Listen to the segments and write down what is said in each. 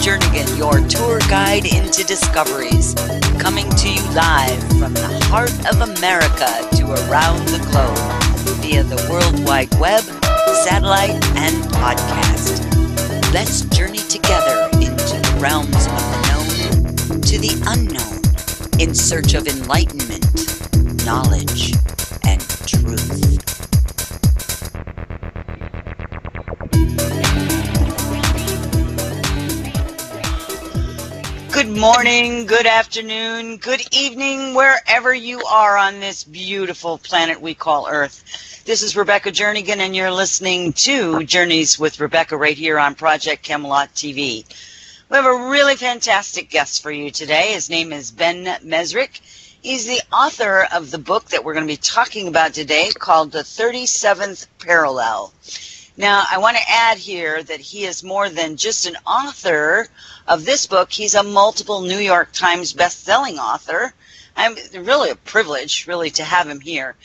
Jernigan, your tour guide into discoveries, coming to you live from the heart of America to around the globe via the World Wide Web, satellite, and podcast. Let's journey together into the realms of the known to the unknown in search of enlightenment, knowledge, and truth. Good morning, good afternoon, good evening, wherever you are on this beautiful planet we call Earth. This is Rebecca Jernigan, and you're listening to Journeys with Rebecca right here on Project Camelot TV. We have a really fantastic guest for you today. His name is Ben Mezrich. He's the author of the book that we're going to be talking about today called The 37th Parallel. Now, I want to add here that he is more than just an author of this book. He's a multiple New York Times best-selling author. I'm really a privilege, really, to have him here.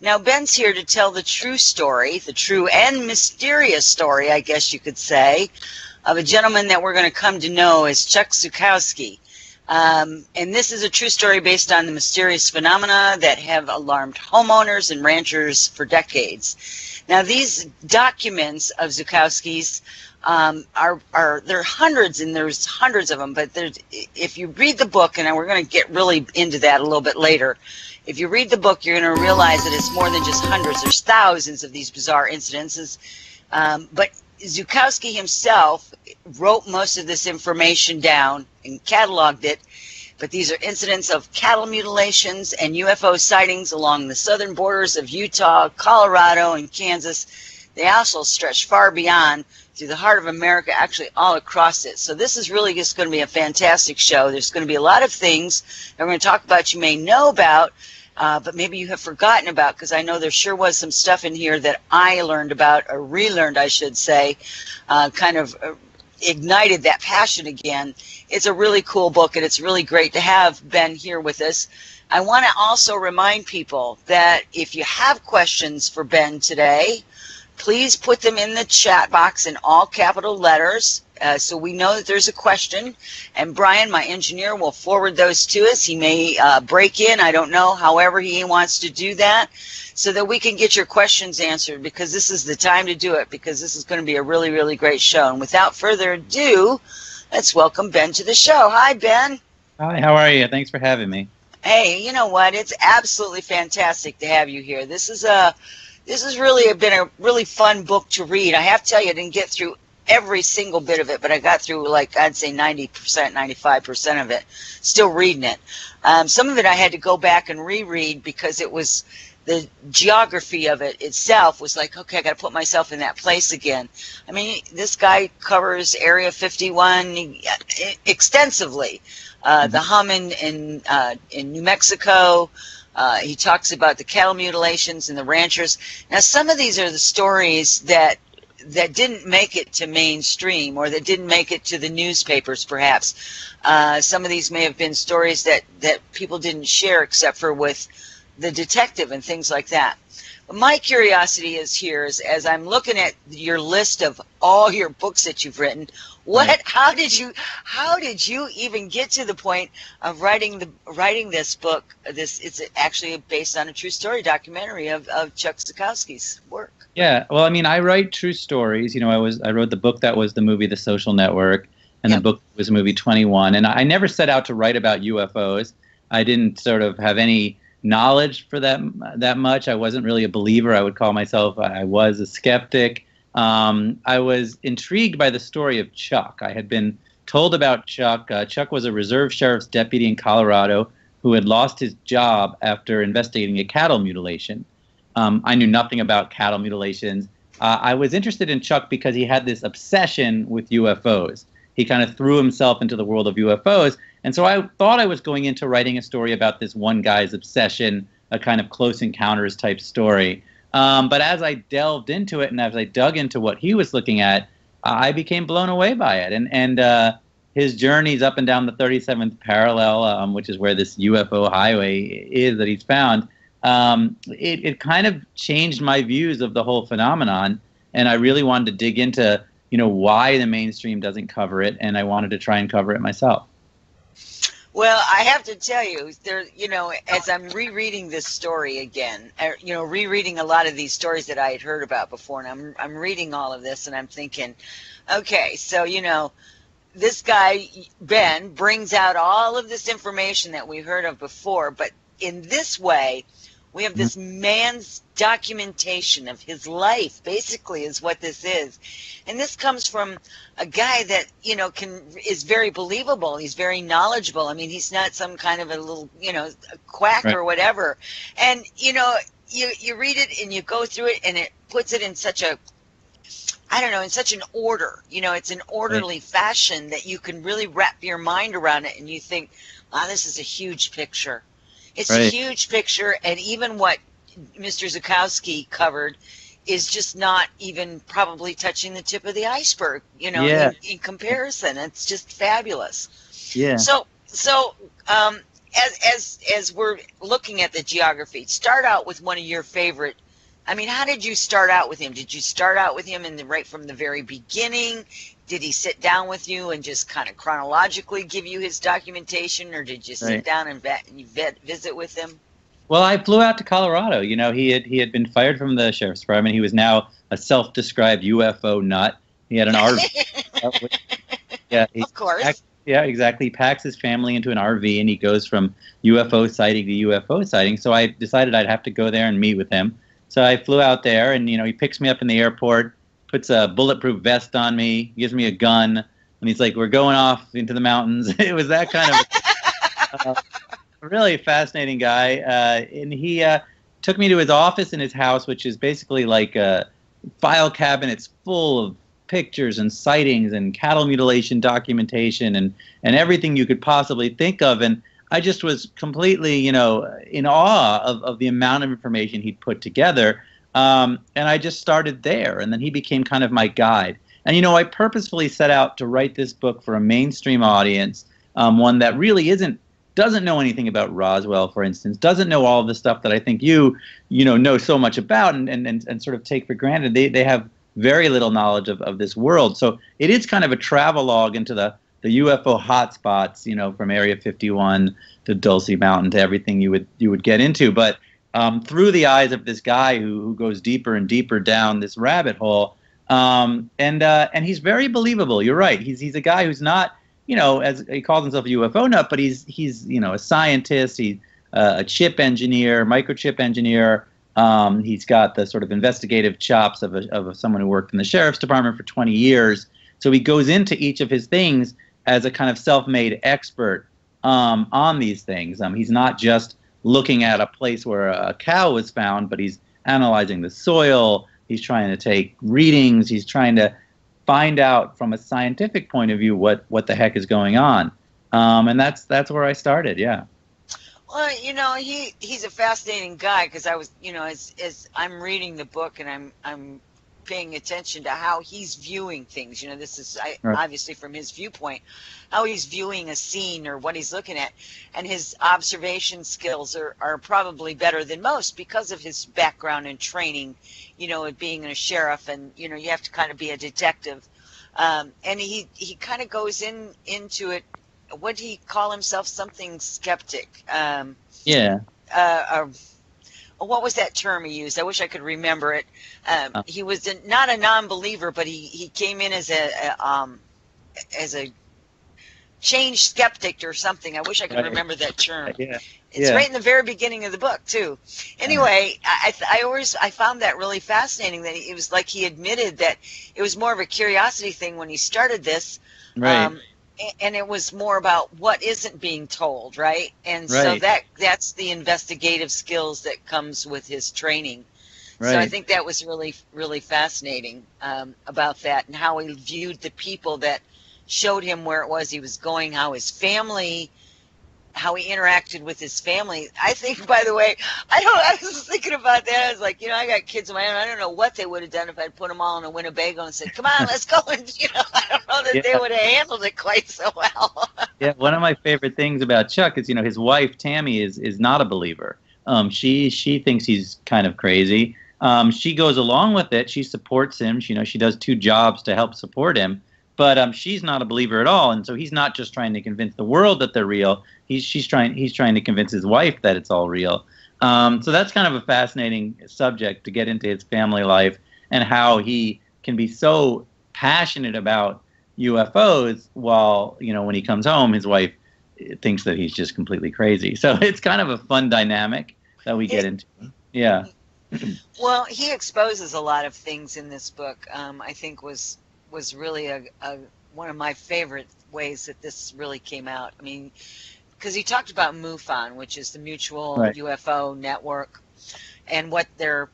Now, Ben's here to tell the true story, the true and mysterious story, I guess you could say, of a gentleman that we're going to come to know as Chuck Zukowski. Um, and this is a true story based on the mysterious phenomena that have alarmed homeowners and ranchers for decades. Now, these documents of Zukowski's um, are are there are hundreds and there's hundreds of them. But if you read the book, and we're going to get really into that a little bit later. If you read the book, you're going to realize that it's more than just hundreds. There's thousands of these bizarre incidences. Um, but Zukowski himself wrote most of this information down and cataloged it but these are incidents of cattle mutilations and UFO sightings along the southern borders of Utah, Colorado, and Kansas. They also stretch far beyond through the heart of America, actually all across it. So this is really just going to be a fantastic show. There's going to be a lot of things that we're going to talk about you may know about, uh, but maybe you have forgotten about because I know there sure was some stuff in here that I learned about, or relearned, I should say, uh, kind of uh, ignited that passion again. It's a really cool book, and it's really great to have Ben here with us. I want to also remind people that if you have questions for Ben today, please put them in the chat box in all capital letters uh, so we know that there's a question. And Brian, my engineer, will forward those to us. He may uh, break in, I don't know, however he wants to do that so that we can get your questions answered because this is the time to do it because this is going to be a really, really great show. And without further ado, let's welcome Ben to the show. Hi, Ben. Hi, how are you? Thanks for having me. Hey, you know what? It's absolutely fantastic to have you here. This is a this has really been a really fun book to read. I have to tell you, I didn't get through every single bit of it, but I got through like I'd say 90%, 95% of it, still reading it. Um, some of it I had to go back and reread because it was the geography of it itself was like, okay, I got to put myself in that place again. I mean, this guy covers Area 51 extensively. Uh, the mm-hmm. hum in in, uh, in New Mexico. Uh, he talks about the cattle mutilations and the ranchers. Now, some of these are the stories that that didn't make it to mainstream or that didn't make it to the newspapers perhaps uh, some of these may have been stories that that people didn't share except for with the detective and things like that but my curiosity is here is as i'm looking at your list of all your books that you've written what right. how did you how did you even get to the point of writing the writing this book this it's actually based on a true story documentary of, of chuck zukowski's work yeah, well, I mean, I write true stories. You know, I was I wrote the book that was the movie The Social Network, and the book was movie 21. And I never set out to write about UFOs. I didn't sort of have any knowledge for that that much. I wasn't really a believer. I would call myself. I was a skeptic. Um, I was intrigued by the story of Chuck. I had been told about Chuck. Uh, Chuck was a reserve sheriff's deputy in Colorado who had lost his job after investigating a cattle mutilation. Um, I knew nothing about cattle mutilations. Uh, I was interested in Chuck because he had this obsession with UFOs. He kind of threw himself into the world of UFOs. And so I thought I was going into writing a story about this one guy's obsession, a kind of close encounters type story. Um, but as I delved into it and as I dug into what he was looking at, I became blown away by it. And, and uh, his journeys up and down the 37th parallel, um, which is where this UFO highway is that he's found, um, it, it kind of changed my views of the whole phenomenon. And I really wanted to dig into, you know why the mainstream doesn't cover it, and I wanted to try and cover it myself. Well, I have to tell you, there, you know, as I'm rereading this story again, er, you know, rereading a lot of these stories that I had heard about before, and I'm I'm reading all of this, and I'm thinking, okay, so you know, this guy Ben brings out all of this information that we heard of before, but in this way, we have mm-hmm. this man's documentation of his life, basically, is what this is. And this comes from a guy that, you know, can is very believable. He's very knowledgeable. I mean, he's not some kind of a little, you know, quack right. or whatever. And, you know, you, you read it and you go through it and it puts it in such a I don't know, in such an order. You know, it's an orderly right. fashion that you can really wrap your mind around it and you think, wow, this is a huge picture. It's right. a huge picture, and even what Mr. Zukowski covered is just not even probably touching the tip of the iceberg. You know, yeah. in, in, comparison, it's just fabulous. Yeah. So, so um, as as as we're looking at the geography, start out with one of your favorite. I mean, how did you start out with him? Did you start out with him in the right from the very beginning? did he sit down with you and just kind of chronologically give you his documentation, or did you sit right. down and, vet, vet, visit with him? Well, I flew out to Colorado. You know, he had he had been fired from the sheriff's department. He was now a self-described UFO nut. He had an RV. yeah, he, of course. Packs, yeah, exactly. He packs his family into an RV and he goes from UFO sighting to UFO sighting. So I decided I'd have to go there and meet with him. So I flew out there, and you know, he picks me up in the airport puts a bulletproof vest on me, gives me a gun, and he's like, "We're going off into the mountains." it was that kind of uh, really fascinating guy, uh, and he uh, took me to his office in his house, which is basically like a file cabinets full of pictures and sightings and cattle mutilation documentation and and everything you could possibly think of and I just was completely, you know, in awe of, of the amount of information he'd put together. Um, and I just started there, and then he became kind of my guide. And you know, I purposefully set out to write this book for a mainstream audience, um, one that really isn't doesn't know anything about Roswell, for instance, doesn't know all of the stuff that I think you you know know so much about and and, and, and sort of take for granted. They they have very little knowledge of, of this world. So it is kind of a travelogue into the the UFO hotspots, you know, from Area 51 to Dulce Mountain to everything you would you would get into. But um, through the eyes of this guy who, who goes deeper and deeper down this rabbit hole. Um, and uh, and he's very believable. You're right. He's he's a guy who's not you know as he calls himself a UFO nut, but he's he's you know a scientist. He's uh, a chip engineer, microchip engineer. Um, he's got the sort of investigative chops of a, of someone who worked in the sheriff's department for 20 years. So he goes into each of his things as a kind of self-made expert um, on these things. Um, he's not just looking at a place where a cow was found, but he's analyzing the soil. He's trying to take readings. He's trying to find out from a scientific point of view what what the heck is going on. Um, and that's that's where I started. Yeah. Well, you know, he he's a fascinating guy because I was, you know, as as I'm reading the book and I'm I'm paying attention to how he's viewing things. You know, this is I, right. obviously from his viewpoint, how he's viewing a scene or what he's looking at, and his observation skills are, are probably better than most because of his background and training. You know, being a sheriff, and you know, you have to kind of be a detective. Um, and he he kind of goes in into it. What he call himself? Something skeptic. Um, yeah. Uh, uh, what was that term he used? I wish I could remember it. Um, oh. He was a, not a non-believer, but he, he came in as a, a um, as a change skeptic or something. I wish I could right. remember that term. Yeah. It's yeah. right in the very beginning of the book too. Anyway, I, I always I found that really fascinating that it was like he admitted that it was more of a curiosity thing when he started this. Right. Um, and it was more about what isn't being told right and right. so that that's the investigative skills that comes with his training right. so i think that was really really fascinating um, about that and how he viewed the people that showed him where it was he was going how his family how he interacted with his family. I think, by the way, I don't. I was thinking about that. I was like, you know, I got kids of my own. I don't know what they would have done if I'd put them all in a Winnebago and said, "Come on, let's go." And you know, I don't know that yeah. they would have handled it quite so well. yeah, one of my favorite things about Chuck is, you know, his wife Tammy is is not a believer. Um, she she thinks he's kind of crazy. Um, she goes along with it. She supports him. She, you know, she does two jobs to help support him. But um, she's not a believer at all, and so he's not just trying to convince the world that they're real. He's she's trying he's trying to convince his wife that it's all real. Um, so that's kind of a fascinating subject to get into his family life and how he can be so passionate about UFOs while you know when he comes home, his wife thinks that he's just completely crazy. So it's kind of a fun dynamic that we get into. Yeah. well, he exposes a lot of things in this book. Um, I think was was really a, a one of my favorite ways that this really came out. I mean, because he talked about MUFON, which is the Mutual right. UFO Network, and what they're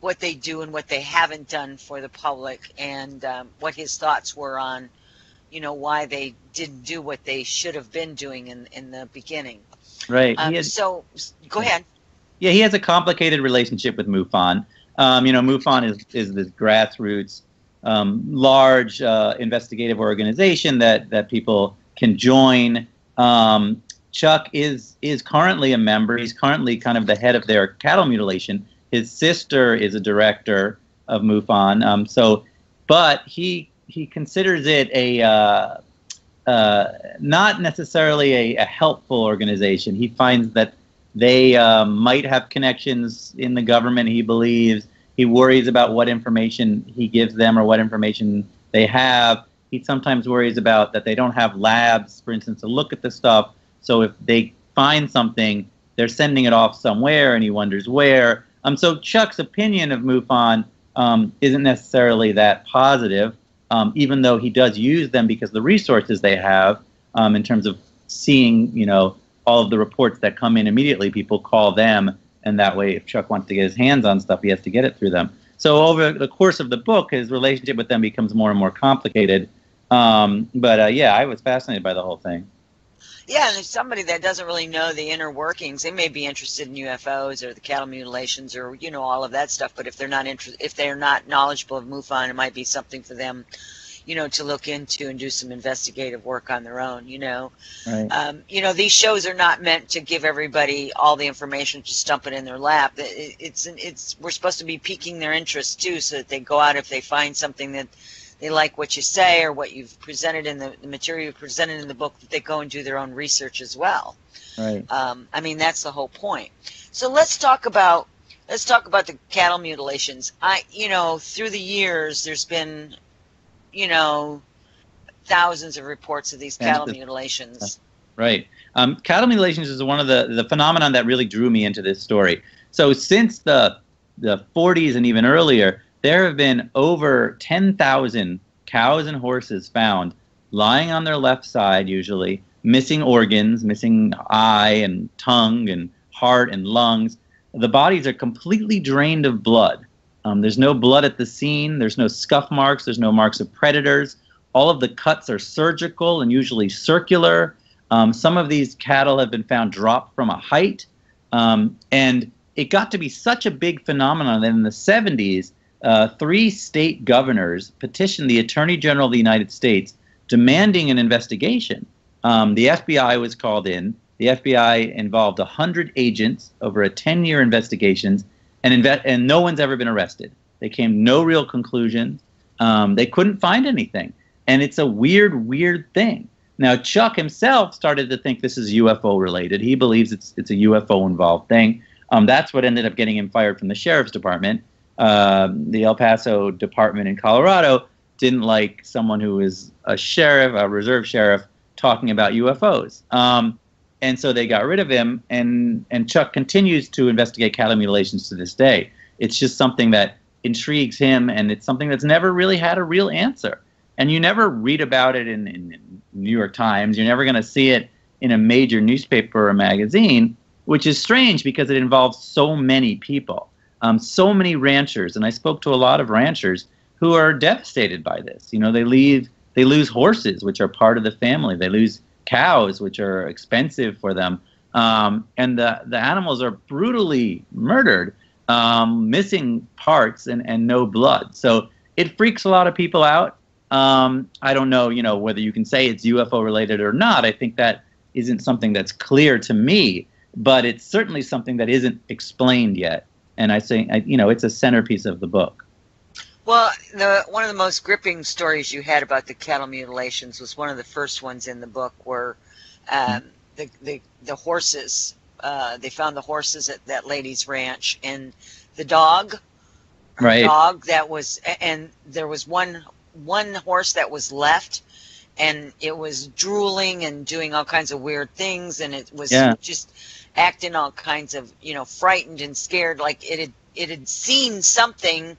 what they do and what they haven't done for the public, and um, what his thoughts were on, you know, why they didn't do what they should have been doing in in the beginning. Right. Um, has, so go ahead. Yeah, he has a complicated relationship with MUFON. Um, you know, MUFON is is this grassroots, um, large uh, investigative organization that that people can join. Um, Chuck is is currently a member. He's currently kind of the head of their cattle mutilation. His sister is a director of MUFON. Um, so, but he he considers it a uh, uh, not necessarily a, a, helpful organization. He finds that they uh, might have connections in the government. He believes he worries about what information he gives them or what information they have. He sometimes worries about that they don't have labs, for instance, to look at the stuff. So if they find something, they're sending it off somewhere, and he wonders where. Um, so Chuck's opinion of MUFON um, isn't necessarily that positive, um, even though he does use them because the resources they have um, in terms of seeing, you know, all of the reports that come in immediately, people call them, and that way, if Chuck wants to get his hands on stuff, he has to get it through them. So over the course of the book, his relationship with them becomes more and more complicated. Um, but uh, yeah, I was fascinated by the whole thing. Yeah, and if somebody that doesn't really know the inner workings, they may be interested in UFOs or the cattle mutilations or you know all of that stuff. But if they're not interested, if they're not knowledgeable of MUFON, it might be something for them you know, to look into and do some investigative work on their own, you know. Right. Um, you know, these shows are not meant to give everybody all the information, just dump it in their lap. It, it's, it's, we're supposed to be piquing their interest too, so that they go out if they find something that they like what you say or what you've presented in the, the material you've presented in the book, that they go and do their own research as well. Right. Um, I mean, that's the whole point. So let's talk about let's talk about the cattle mutilations. I, you know, through the years, there's been you know, thousands of reports of these cattle mutilations. Right. Um, cattle mutilations is one of the the phenomenon that really drew me into this story. So since the the 40s and even earlier, there have been over 10,000 cows and horses found lying on their left side, usually missing organs, missing eye and tongue and heart and lungs. The bodies are completely drained of blood. Um, there's no blood at the scene. There's no scuff marks. There's no marks of predators. All of the cuts are surgical and usually circular. Um, some of these cattle have been found dropped from a height. Um, and it got to be such a big phenomenon that in the 70s, uh, three state governors petitioned the Attorney General of the United States demanding an investigation. Um, the FBI was called in. The FBI involved 100 agents over a 10 year investigation and inve- and no one's ever been arrested. They came no real conclusions. Um, they couldn't find anything, and it's a weird, weird thing. Now Chuck himself started to think this is UFO related. He believes it's it's a UFO involved thing. Um, that's what ended up getting him fired from the sheriff's department. Uh, the El Paso department in Colorado didn't like someone who is a sheriff, a reserve sheriff, talking about UFOs. Um, and so they got rid of him. And and Chuck continues to investigate cattle mutilations to this day. It's just something that intrigues him, and it's something that's never really had a real answer. And you never read about it in, in, in New York Times. You're never going to see it in a major newspaper or magazine, which is strange because it involves so many people, um, so many ranchers. And I spoke to a lot of ranchers who are devastated by this. You know, they leave, they lose horses, which are part of the family. They lose cows, which are expensive for them. Um, and the, the animals are brutally murdered, um, missing parts and, and no blood. So it freaks a lot of people out. Um, I don't know, you know, whether you can say it's UFO related or not. I think that isn't something that's clear to me, but it's certainly something that isn't explained yet. And I say, I, you know, it's a centerpiece of the book. Well, the one of the most gripping stories you had about the cattle mutilations was one of the first ones in the book, where um, the, the the horses uh, they found the horses at that lady's ranch, and the dog, right. dog that was, and there was one one horse that was left, and it was drooling and doing all kinds of weird things, and it was yeah. just acting all kinds of you know frightened and scared, like it had it had seen something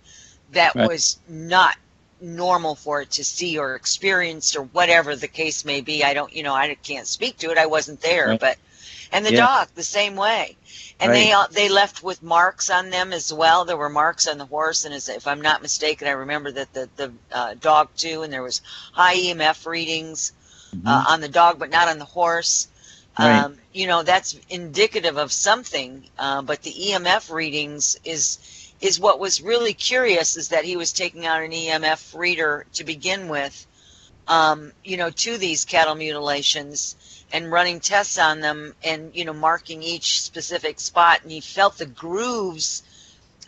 that right. was not normal for it to see or experienced or whatever the case may be. I don't, you know, I can't speak to it. I wasn't there, right. but and the yeah. dog the same way. And right. they they left with marks on them as well. There were marks on the horse, and as, if I'm not mistaken, I remember that the the uh, dog too, and there was high EMF readings mm-hmm. uh, on the dog, but not on the horse. Right. Um, you know, that's indicative of something. Uh, but the EMF readings is is what was really curious is that he was taking out an EMF reader to begin with, um, you know, to these cattle mutilations and running tests on them and, you know, marking each specific spot. And he felt the grooves.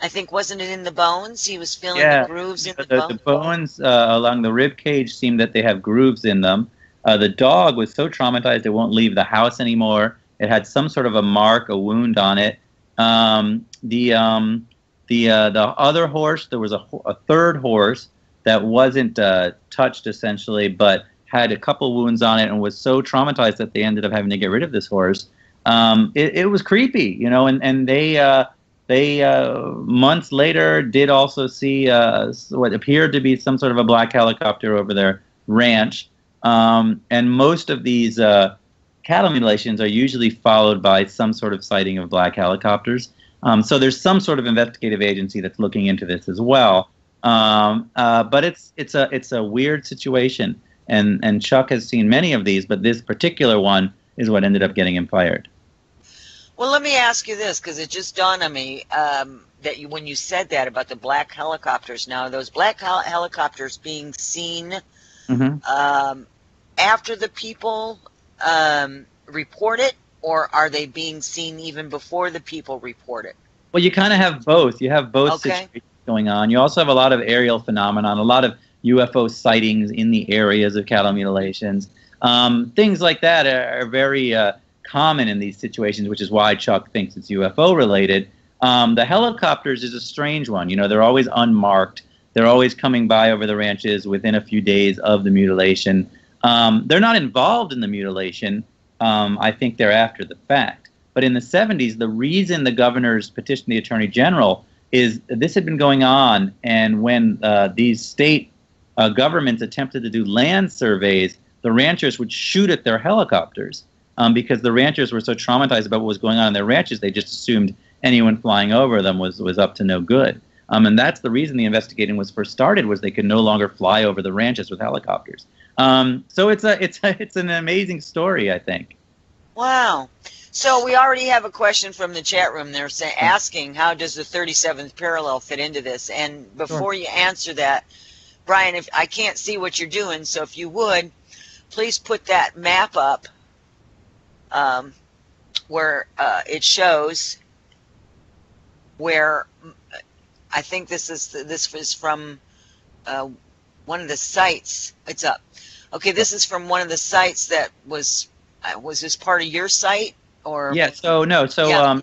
I think, wasn't it in the bones? He was feeling yeah. the grooves in the, the, bones. the bones uh, along the rib cage seem that they have grooves in them. Uh, the dog was so traumatized it won't leave the house anymore. It had some sort of a mark, a wound on it. Um, the um, the uh, the other horse, there was a, a third horse that wasn't uh, touched essentially, but had a couple wounds on it and was so traumatized that they ended up having to get rid of this horse. Um, it, it, was creepy, you know, and and they uh, they uh, months later did also see uh, what appeared to be some sort of a black helicopter over their ranch, um, and most of these uh, cattle mutilations are usually followed by some sort of sighting of black helicopters. Um, so there's some sort of investigative agency that's looking into this as well. Um, uh, but it's it's a it's a weird situation, and and Chuck has seen many of these, but this particular one is what ended up getting him fired. Well, let me ask you this because it just dawned on me um, that you, when you said that about the black helicopters. Now, those black hel- helicopters being seen mm-hmm. um, after the people um, report it, or are they being seen even before the people report it? Well, you kind of have both. You have both okay. situations going on. You also have a lot of aerial phenomenon, a lot of UFO sightings in the areas of cattle mutilations. Um, things like that are, are very uh, common in these situations, which is why Chuck thinks it's UFO related. Um, the helicopters is a strange one. You know, they're always unmarked. They're always coming by over the ranches within a few days of the mutilation. Um, they're not involved in the mutilation. Um, I think they're after the fact. But in the 70s, the reason the governors petitioned the attorney general is this had been going on, and when uh, these state uh, governments attempted to do land surveys, the ranchers would shoot at their helicopters um, because the ranchers were so traumatized about what was going on in their ranches, they just assumed anyone flying over them was, was up to no good. Um, and that's the reason the investigating was first started was they could no longer fly over the ranches with helicopters. Um, so it's a it's a it's an amazing story, I think. Wow. So we already have a question from the chat room. They're say, asking how does the 37th parallel fit into this? And before Sure. you answer that, Brian, if I can't see what you're doing, so if you would, please put that map up um, where uh, it shows where I think this is this is from uh, one of the sites. It's up. Okay, this is from one of the sites that was uh, was this part of your site or Yeah. So no. So Yeah. um,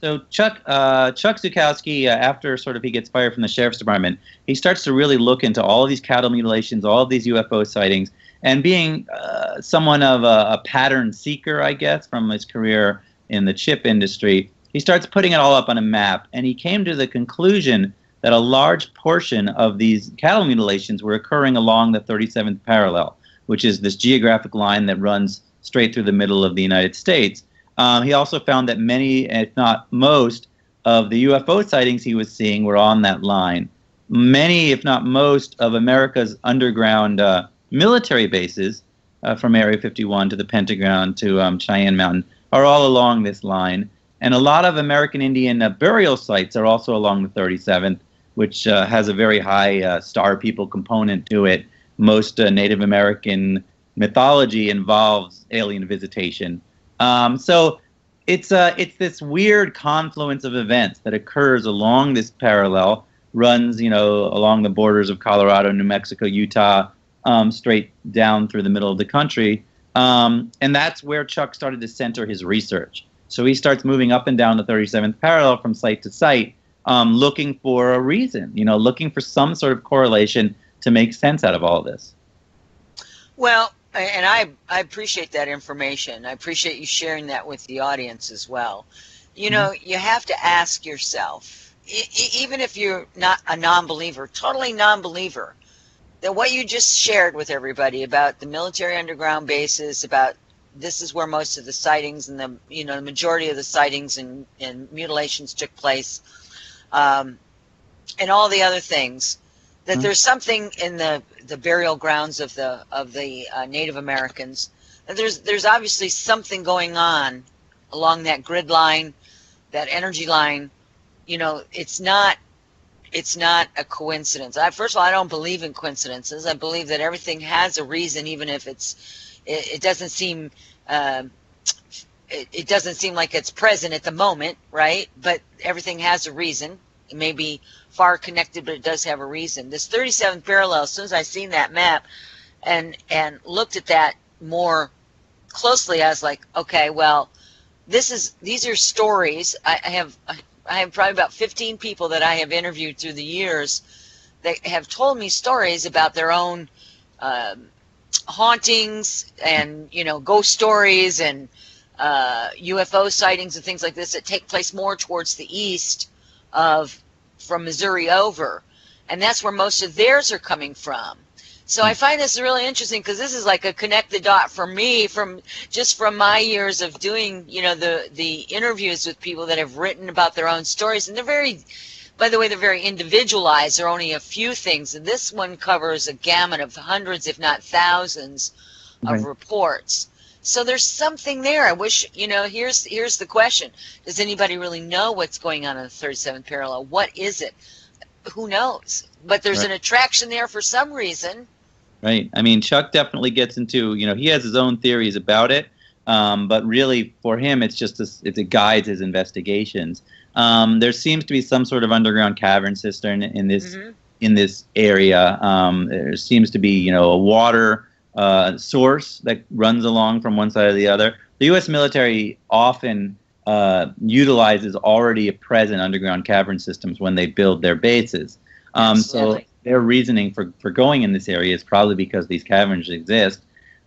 so Chuck uh, Chuck Zukowski, uh, after sort of he gets fired from the sheriff's department, he starts to really look into all of these cattle mutilations, all of these UFO sightings, and being uh, someone of a, a pattern seeker, I guess, from his career in the chip industry, he starts putting it all up on a map, and he came to the conclusion that a large portion of these cattle mutilations were occurring along the 37th parallel, which is this geographic line that runs straight through the middle of the United States. Um, he also found that many, if not most, of the UFO sightings he was seeing were on that line. Many, if not most, of America's underground uh, military bases, uh, from Area 51 to the Pentagon to um, Cheyenne Mountain, are all along this line. And a lot of American Indian uh, burial sites are also along the 37th, which uh, has a very high uh, star people component to it. Most uh, Native American mythology involves alien visitation. Um, so it's uh, it's this weird confluence of events that occurs along this parallel, runs you know along the borders of Colorado, New Mexico, Utah, um, straight down through the middle of the country, um, and that's where Chuck started to center his research. So he starts moving up and down the 37th parallel from site to site, um, looking for a reason, you know, looking for some sort of correlation to make sense out of all of this. Well, and I, I appreciate that information. I appreciate you sharing that with the audience as well. You know, mm-hmm. you have to ask yourself, even if you're not a non-believer, totally non-believer, that what you just shared with everybody about the military underground bases, about this is where most of the sightings and the you know the majority of the sightings and, and mutilations took place, um, and all the other things, that mm-hmm. there's something in the the burial grounds of the of the uh, Native Americans. There's there's obviously something going on along that grid line, that energy line. You know, it's not it's not a coincidence. I, first of all, I don't believe in coincidences. I believe that everything has a reason, even if it's it, it doesn't seem uh, it, it doesn't seem like it's present at the moment, right? But everything has a reason. It may be far connected, but it does have a reason. This 37th parallel, as soon as I seen that map and and looked at that more closely, I was like, okay, well, this is these are stories. I, I have I have probably about 15 people that I have interviewed through the years that have told me stories about their own um, hauntings and you know ghost stories and uh, UFO sightings and things like this that take place more towards the east of from Missouri over, and that's where most of theirs are coming from. So I find this really interesting because this is like a connect the dot for me from just from my years of doing, you know, the the interviews with people that have written about their own stories, and they're very, by the way, they're very individualized. There are only a few things, and this one covers a gamut of hundreds, if not thousands, of reports. So there's something there. I wish, you know, here's here's the question. Does anybody really know what's going on in the 37th parallel? What is it? Who knows? But there's right. an attraction there for some reason. Right. I mean, Chuck definitely gets into, you know, he has his own theories about it, um, but really for him, it's just a, it guides his investigations. Um, there seems to be some sort of underground cavern cistern in this mm-hmm. in this area. Um, there seems to be, you know, a water uh, source that runs along from one side to the other. The U.S. military often uh, utilizes already present underground cavern systems when they build their bases. Um, so their reasoning for, for going in this area is probably because these caverns exist.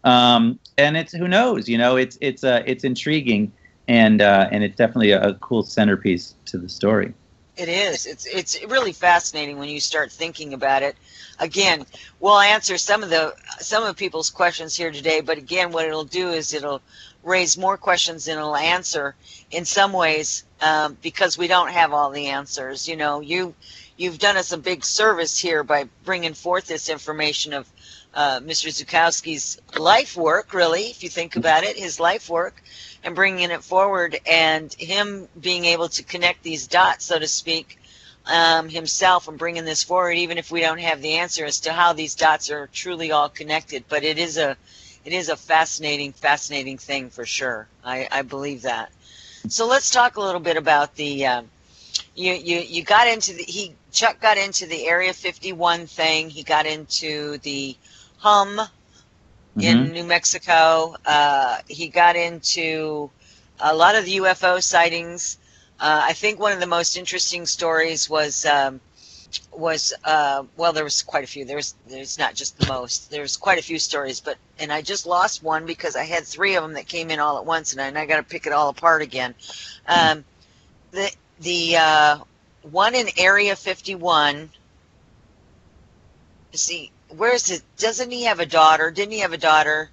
Um, and it's who knows, you know, it's it's uh, it's intriguing and uh, and it's definitely a, a cool centerpiece to the story. It is. It's it's really fascinating when you start thinking about it. Again, we'll answer some of the some of people's questions here today, but again, what it'll do is it'll raise more questions than it'll answer in some ways um, because we don't have all the answers. You know, you you've done us a big service here by bringing forth this information of uh, Mr. Zukowski's life work, really, if you think about it, his life work, and bringing it forward, and him being able to connect these dots, so to speak, um, himself, and bringing this forward, even if we don't have the answer as to how these dots are truly all connected. But it is a, it is a fascinating, fascinating thing for sure. I, I believe that. So let's talk a little bit about the. Uh, you, you you got into the he Chuck got into the Area 51 thing. He got into the hum mm-hmm. in New Mexico. Uh, he got into a lot of the UFO sightings. Uh, I think one of the most interesting stories was um, was uh, well, there was quite a few. There's there's not just the most. There's quite a few stories, but and I just lost one because I had three of them that came in all at once, and I, and I got to pick it all apart again. Um, the the uh, one in Area 51. See, where's it? Doesn't he have a daughter? Didn't he have a daughter?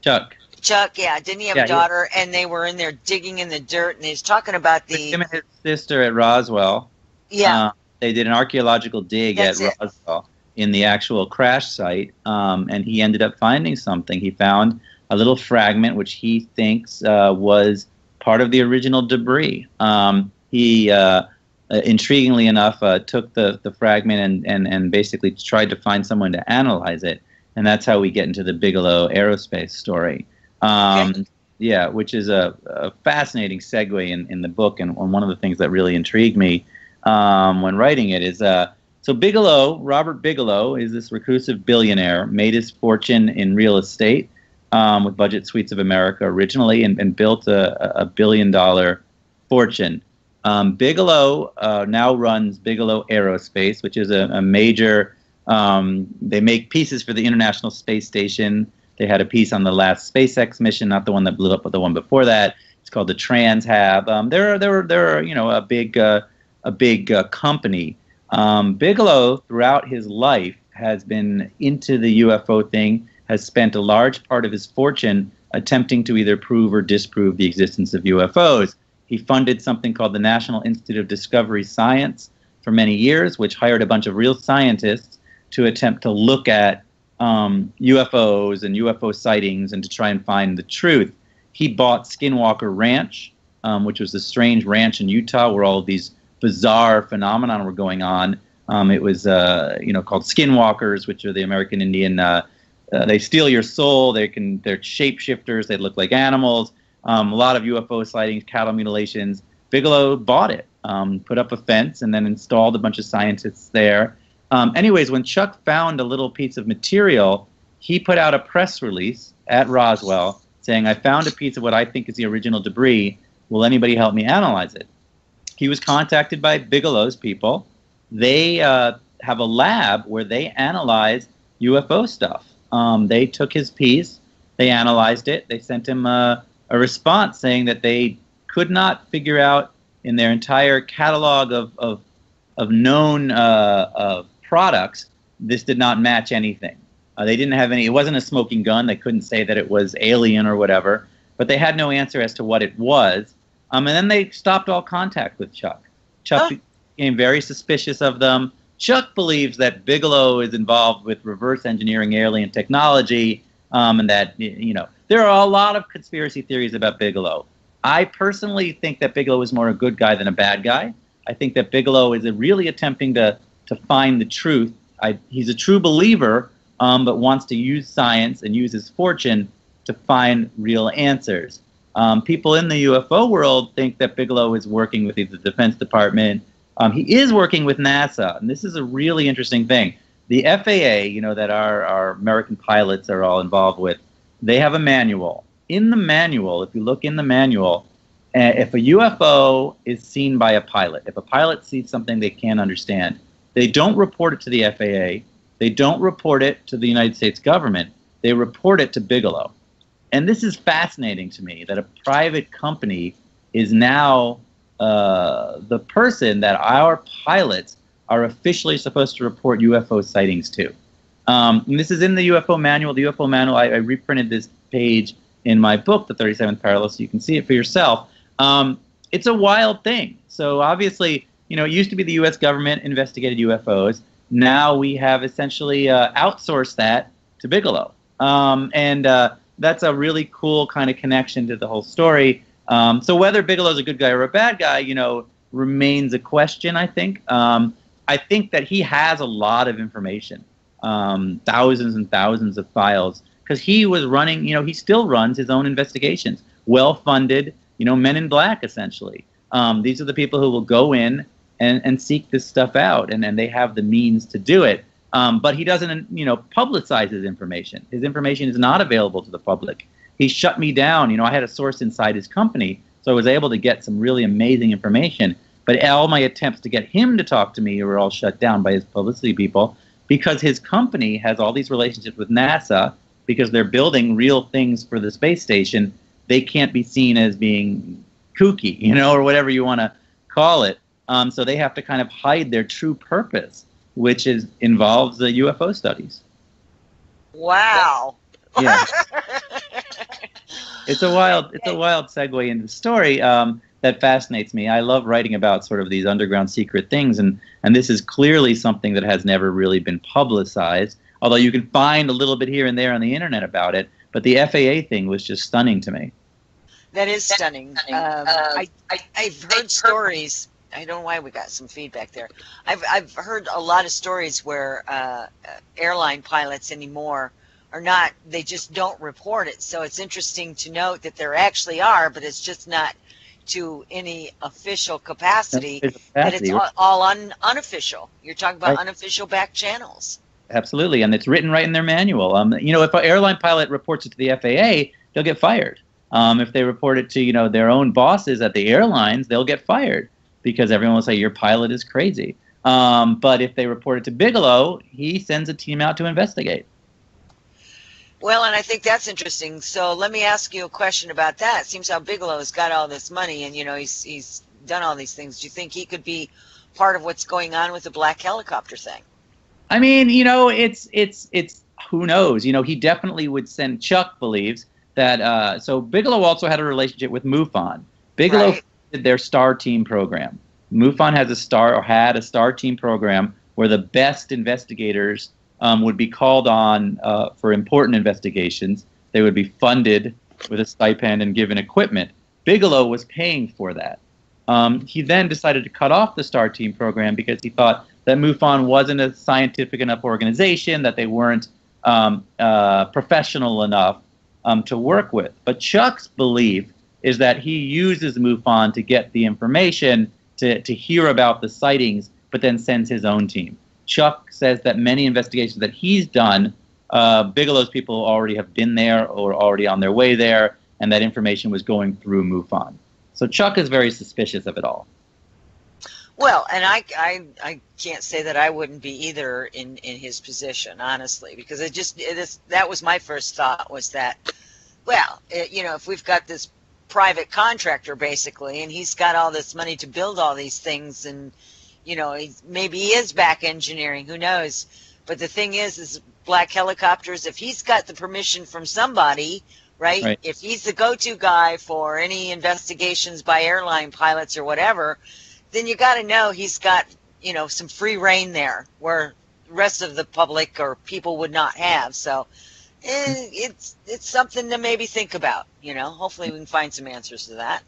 Chuck. Chuck, yeah. Didn't he have yeah, a daughter? He, and they were in there digging in the dirt, and he's talking about the. Him and his sister at Roswell. Yeah. Uh, they did an archaeological dig That's at it. Roswell in the actual crash site, um, and he ended up finding something. He found a little fragment which he thinks uh, was part of the original debris. Um, he uh, uh, intriguingly enough, uh, took the, the fragment and, and, and basically tried to find someone to analyze it. And that's how we get into the Bigelow aerospace story. Um, okay. yeah, which is a, a fascinating segue in, in the book, and, and one of the things that really intrigued me um, when writing it is uh, so Bigelow, Robert Bigelow, is this reclusive billionaire, made his fortune in real estate um, with Budget Suites of America originally, and, and built a, a billion dollar fortune. Um, Bigelow uh, now runs Bigelow Aerospace, which is a, a major. Um, they make pieces for the International Space Station. They had a piece on the last SpaceX mission, not the one that blew up, but the one before that. It's called the TransHab. Um, they're they're they're you know a big uh, a big uh, company. Um, Bigelow, throughout his life, has been into the UFO thing. Has spent a large part of his fortune attempting to either prove or disprove the existence of UFOs. He funded something called the National Institute of Discovery Science for many years, which hired a bunch of real scientists to attempt to look at um, UFOs and UFO sightings and to try and find the truth. He bought Skinwalker Ranch, um, which was a strange ranch in Utah where all these bizarre phenomena were going on. Um, it was, uh, you know, called Skinwalkers, which are the American Indian. Uh, uh, they steal your soul. They can. They're shapeshifters. They look like animals. Um, a lot of UFO sightings, cattle mutilations. Bigelow bought it, um, put up a fence, and then installed a bunch of scientists there. Um, anyways, when Chuck found a little piece of material, he put out a press release at Roswell saying, I found a piece of what I think is the original debris. Will anybody help me analyze it? He was contacted by Bigelow's people. They uh, have a lab where they analyze UFO stuff. Um, they took his piece, they analyzed it, they sent him a, a response saying that they could not figure out in their entire catalog of, of, of known uh, uh, products, this did not match anything. Uh, they didn't have any, it wasn't a smoking gun. They couldn't say that it was alien or whatever, but they had no answer as to what it was. Um, and then they stopped all contact with Chuck. Chuck became very suspicious of them. Chuck believes that Bigelow is involved with reverse engineering alien technology, um, and that you know there are a lot of conspiracy theories about Bigelow. I personally think that Bigelow is more a good guy than a bad guy. I think that Bigelow is really attempting to to find the truth. I, he's a true believer, um, but wants to use science and use his fortune to find real answers. Um, people in the UFO world think that Bigelow is working with the Defense Department um, he is working with NASA, and this is a really interesting thing. The FAA, you know, that our, our American pilots are all involved with, they have a manual. In the manual, if you look in the manual, uh, if a UFO is seen by a pilot, if a pilot sees something they can't understand, they don't report it to the FAA. They don't report it to the United States government. They report it to Bigelow. And this is fascinating to me that a private company is now uh, the person that our pilots are officially supposed to report UFO sightings to. Um, this is in the UFO manual. The UFO manual, I, I, reprinted this page in my book, The 37th Parallel, so you can see it for yourself. Um, it's a wild thing. So obviously, you know, it used to be the U.S. government investigated UFOs. Now we have essentially uh, outsourced that to Bigelow. Um, and uh, that's a really cool kind of connection to the whole story. Um, so whether Bigelow's a good guy or a bad guy, you know, remains a question. I think. Um, I think that he has a lot of information, um, thousands and thousands of files, because he was running. You know, he still runs his own investigations, well funded. You know, Men in Black essentially. Um, these are the people who will go in and, and seek this stuff out, and, and they have the means to do it. Um, but he doesn't, you know, publicize his information. His information is not available to the public he shut me down. You know, I had a source inside his company, so I was able to get some really amazing information. But all my attempts to get him to talk to me were all shut down by his publicity people because his company has all these relationships with NASA because they're building real things for the space station. They can't be seen as being kooky, you know, or whatever you want to call it. Um, so they have to kind of hide their true purpose, which is involves the UFO studies. Wow. Yeah. it's a wild it's a wild segue into the story um, that fascinates me. I love writing about sort of these underground secret things, and and this is clearly something that has never really been publicized. Although you can find a little bit here and there on the internet about it, but the FAA thing was just stunning to me. That is stunning. Um, uh, I, I I've heard stories. I don't know why we got some feedback there. I've I've heard a lot of stories where uh, airline pilots anymore are not they just don't report it so it's interesting to note that there actually are but it's just not to any official capacity, that it's all, all un, unofficial. You're talking about right. unofficial back channels. Absolutely and it's written right in their manual. Um, you know if an airline pilot reports it to the faa they'll get fired. Um, if they report it to you know their own bosses at the airlines they'll get fired because everyone will say your pilot is crazy. Um, but if they report it to bigelow he sends a team out to investigate well, and I think that's interesting. So let me ask you a question about that. It seems how Bigelow's got all this money, and you know he's he's done all these things. Do you think he could be part of what's going on with the black helicopter thing? I mean, you know, it's it's it's who knows. You know, he definitely would send. Chuck believes that. Uh, so Bigelow also had a relationship with MUFON. Bigelow right. did their Star Team program. MUFON has a star or had a Star Team program where the best investigators um, would be called on uh, for important investigations. They would be funded with a stipend and given equipment. Bigelow was paying for that. Um, he then decided to cut off the STAR Team program because he thought that MUFON wasn't a scientific enough organization, that they weren't um, uh, professional enough um, to work with. But Chuck's belief is that he uses MUFON to get the information, to, to hear about the sightings, but then sends his own team. Chuck says that many investigations that he's done, uh, Bigelow's people already have been there or already on their way there, and that information was going through MUFON. So Chuck is very suspicious of it all. Well, and I, I, I can't say that I wouldn't be either in, in his position, honestly, because it just it is, that was my first thought was that, well, it, you know, if we've got this private contractor basically, and he's got all this money to build all these things, and you know, maybe he is back engineering. Who knows? But the thing is, is black helicopters. If he's got the permission from somebody, right? right. If he's the go-to guy for any investigations by airline pilots or whatever, then you got to know he's got you know some free reign there where the rest of the public or people would not have. So eh, it's it's something to maybe think about. You know, hopefully we can find some answers to that.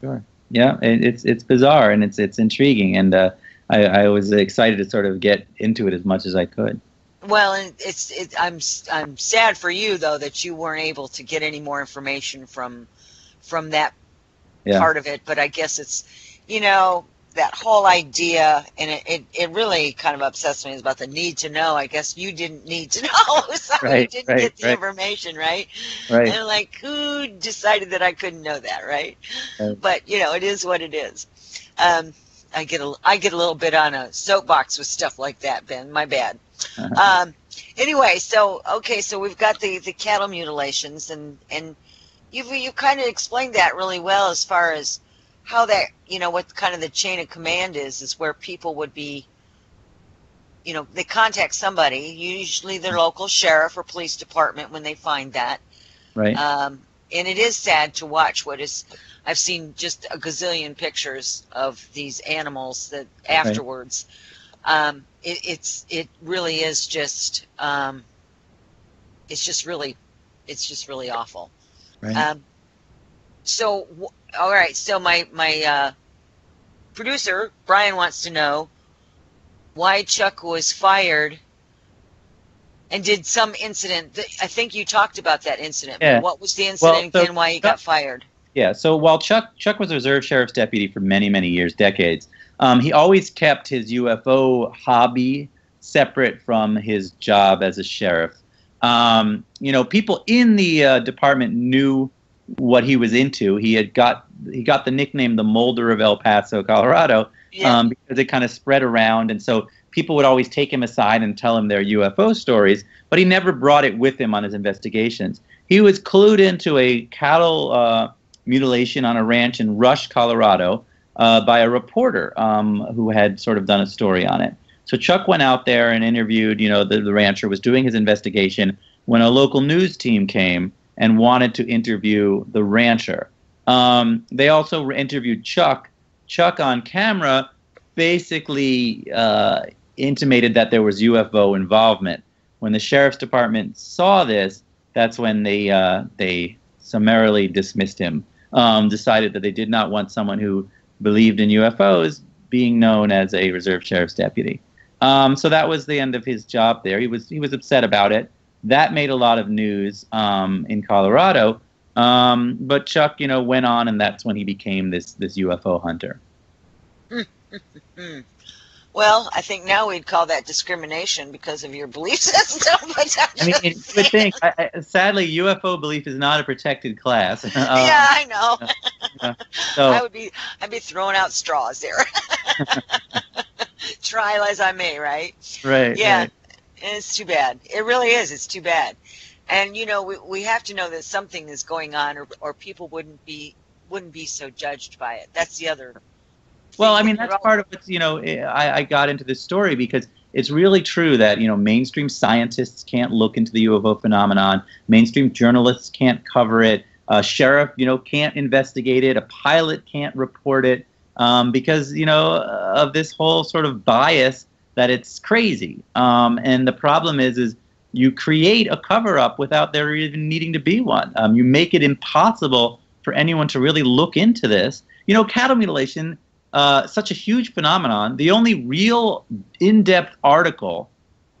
Sure. Yeah, it's it's bizarre and it's it's intriguing and. Uh, I, I was excited to sort of get into it as much as I could. Well, and it's it, I'm I'm sad for you though that you weren't able to get any more information from from that yeah. part of it. But I guess it's you know that whole idea, and it, it, it really kind of upsets me is about the need to know. I guess you didn't need to know, so right, you didn't right, get the right. information, right? Right. And like, who decided that I couldn't know that, right? But you know, it is what it is. Um, I get a I get a little bit on a soapbox with stuff like that, Ben. My bad. Uh-huh. Um, anyway, so okay, so we've got the the cattle mutilations, and and you've you kind of explained that really well as far as how that you know what kind of the chain of command is is where people would be you know they contact somebody usually their local sheriff or police department when they find that right um, and it is sad to watch what is I've seen just a gazillion pictures of these animals that afterwards. Right. Um, it, it's it really is just um, it's just really it's just really awful. Right. Um, so all right, so my my uh, producer Brian wants to know why Chuck was fired and did some incident. That, I think you talked about that incident. Yeah. What was the incident well, so and why he got fired? Yeah. So while Chuck Chuck was a reserve sheriff's deputy for many many years, decades, um, he always kept his UFO hobby separate from his job as a sheriff. Um, you know, people in the uh, department knew what he was into. He had got he got the nickname the Mulder of El Paso, Colorado, yeah. um, because it kind of spread around, and so people would always take him aside and tell him their UFO stories. But he never brought it with him on his investigations. He was clued into a cattle uh, mutilation on a ranch in Rush, Colorado, uh, by a reporter um, who had sort of done a story on it. So Chuck went out there and interviewed, you know, the, the rancher was doing his investigation when a local news team came and wanted to interview the rancher. Um, they also interviewed Chuck. Chuck on camera basically uh, intimated that there was UFO involvement. When the sheriff's department saw this, that's when they uh, they summarily dismissed him um, decided that they did not want someone who believed in UFOs being known as a reserve sheriff's deputy. Um, so that was the end of his job there. He was he was upset about it. that made a lot of news um, in Colorado. Um, but Chuck, you know, went on, and that's when he became this this UFO hunter. Well, I think now we'd call that discrimination because of your belief system. I mean, you would think. I, I, sadly, UFO belief is not a protected class. um, yeah, I know. Uh, so, I would be, I'd be throwing out straws there. Try as I may, right? Right. Yeah, right. it's too bad. It really is. It's too bad. And you know, we we have to know that something is going on, or or people wouldn't be wouldn't be so judged by it. That's the other well, I mean, that's part of what's, you know, I, I got into this story because it's really true that, you know, mainstream scientists can't look into the UFO phenomenon, mainstream journalists can't cover it, a sheriff, you know, can't investigate it, a pilot can't report it um, because, you know, of this whole sort of bias that it's crazy. Um, and the problem is, is you create a cover up without there even needing to be one. Um, you make it impossible for anyone to really look into this. You know, cattle mutilation uh, such a huge phenomenon. The only real in-depth article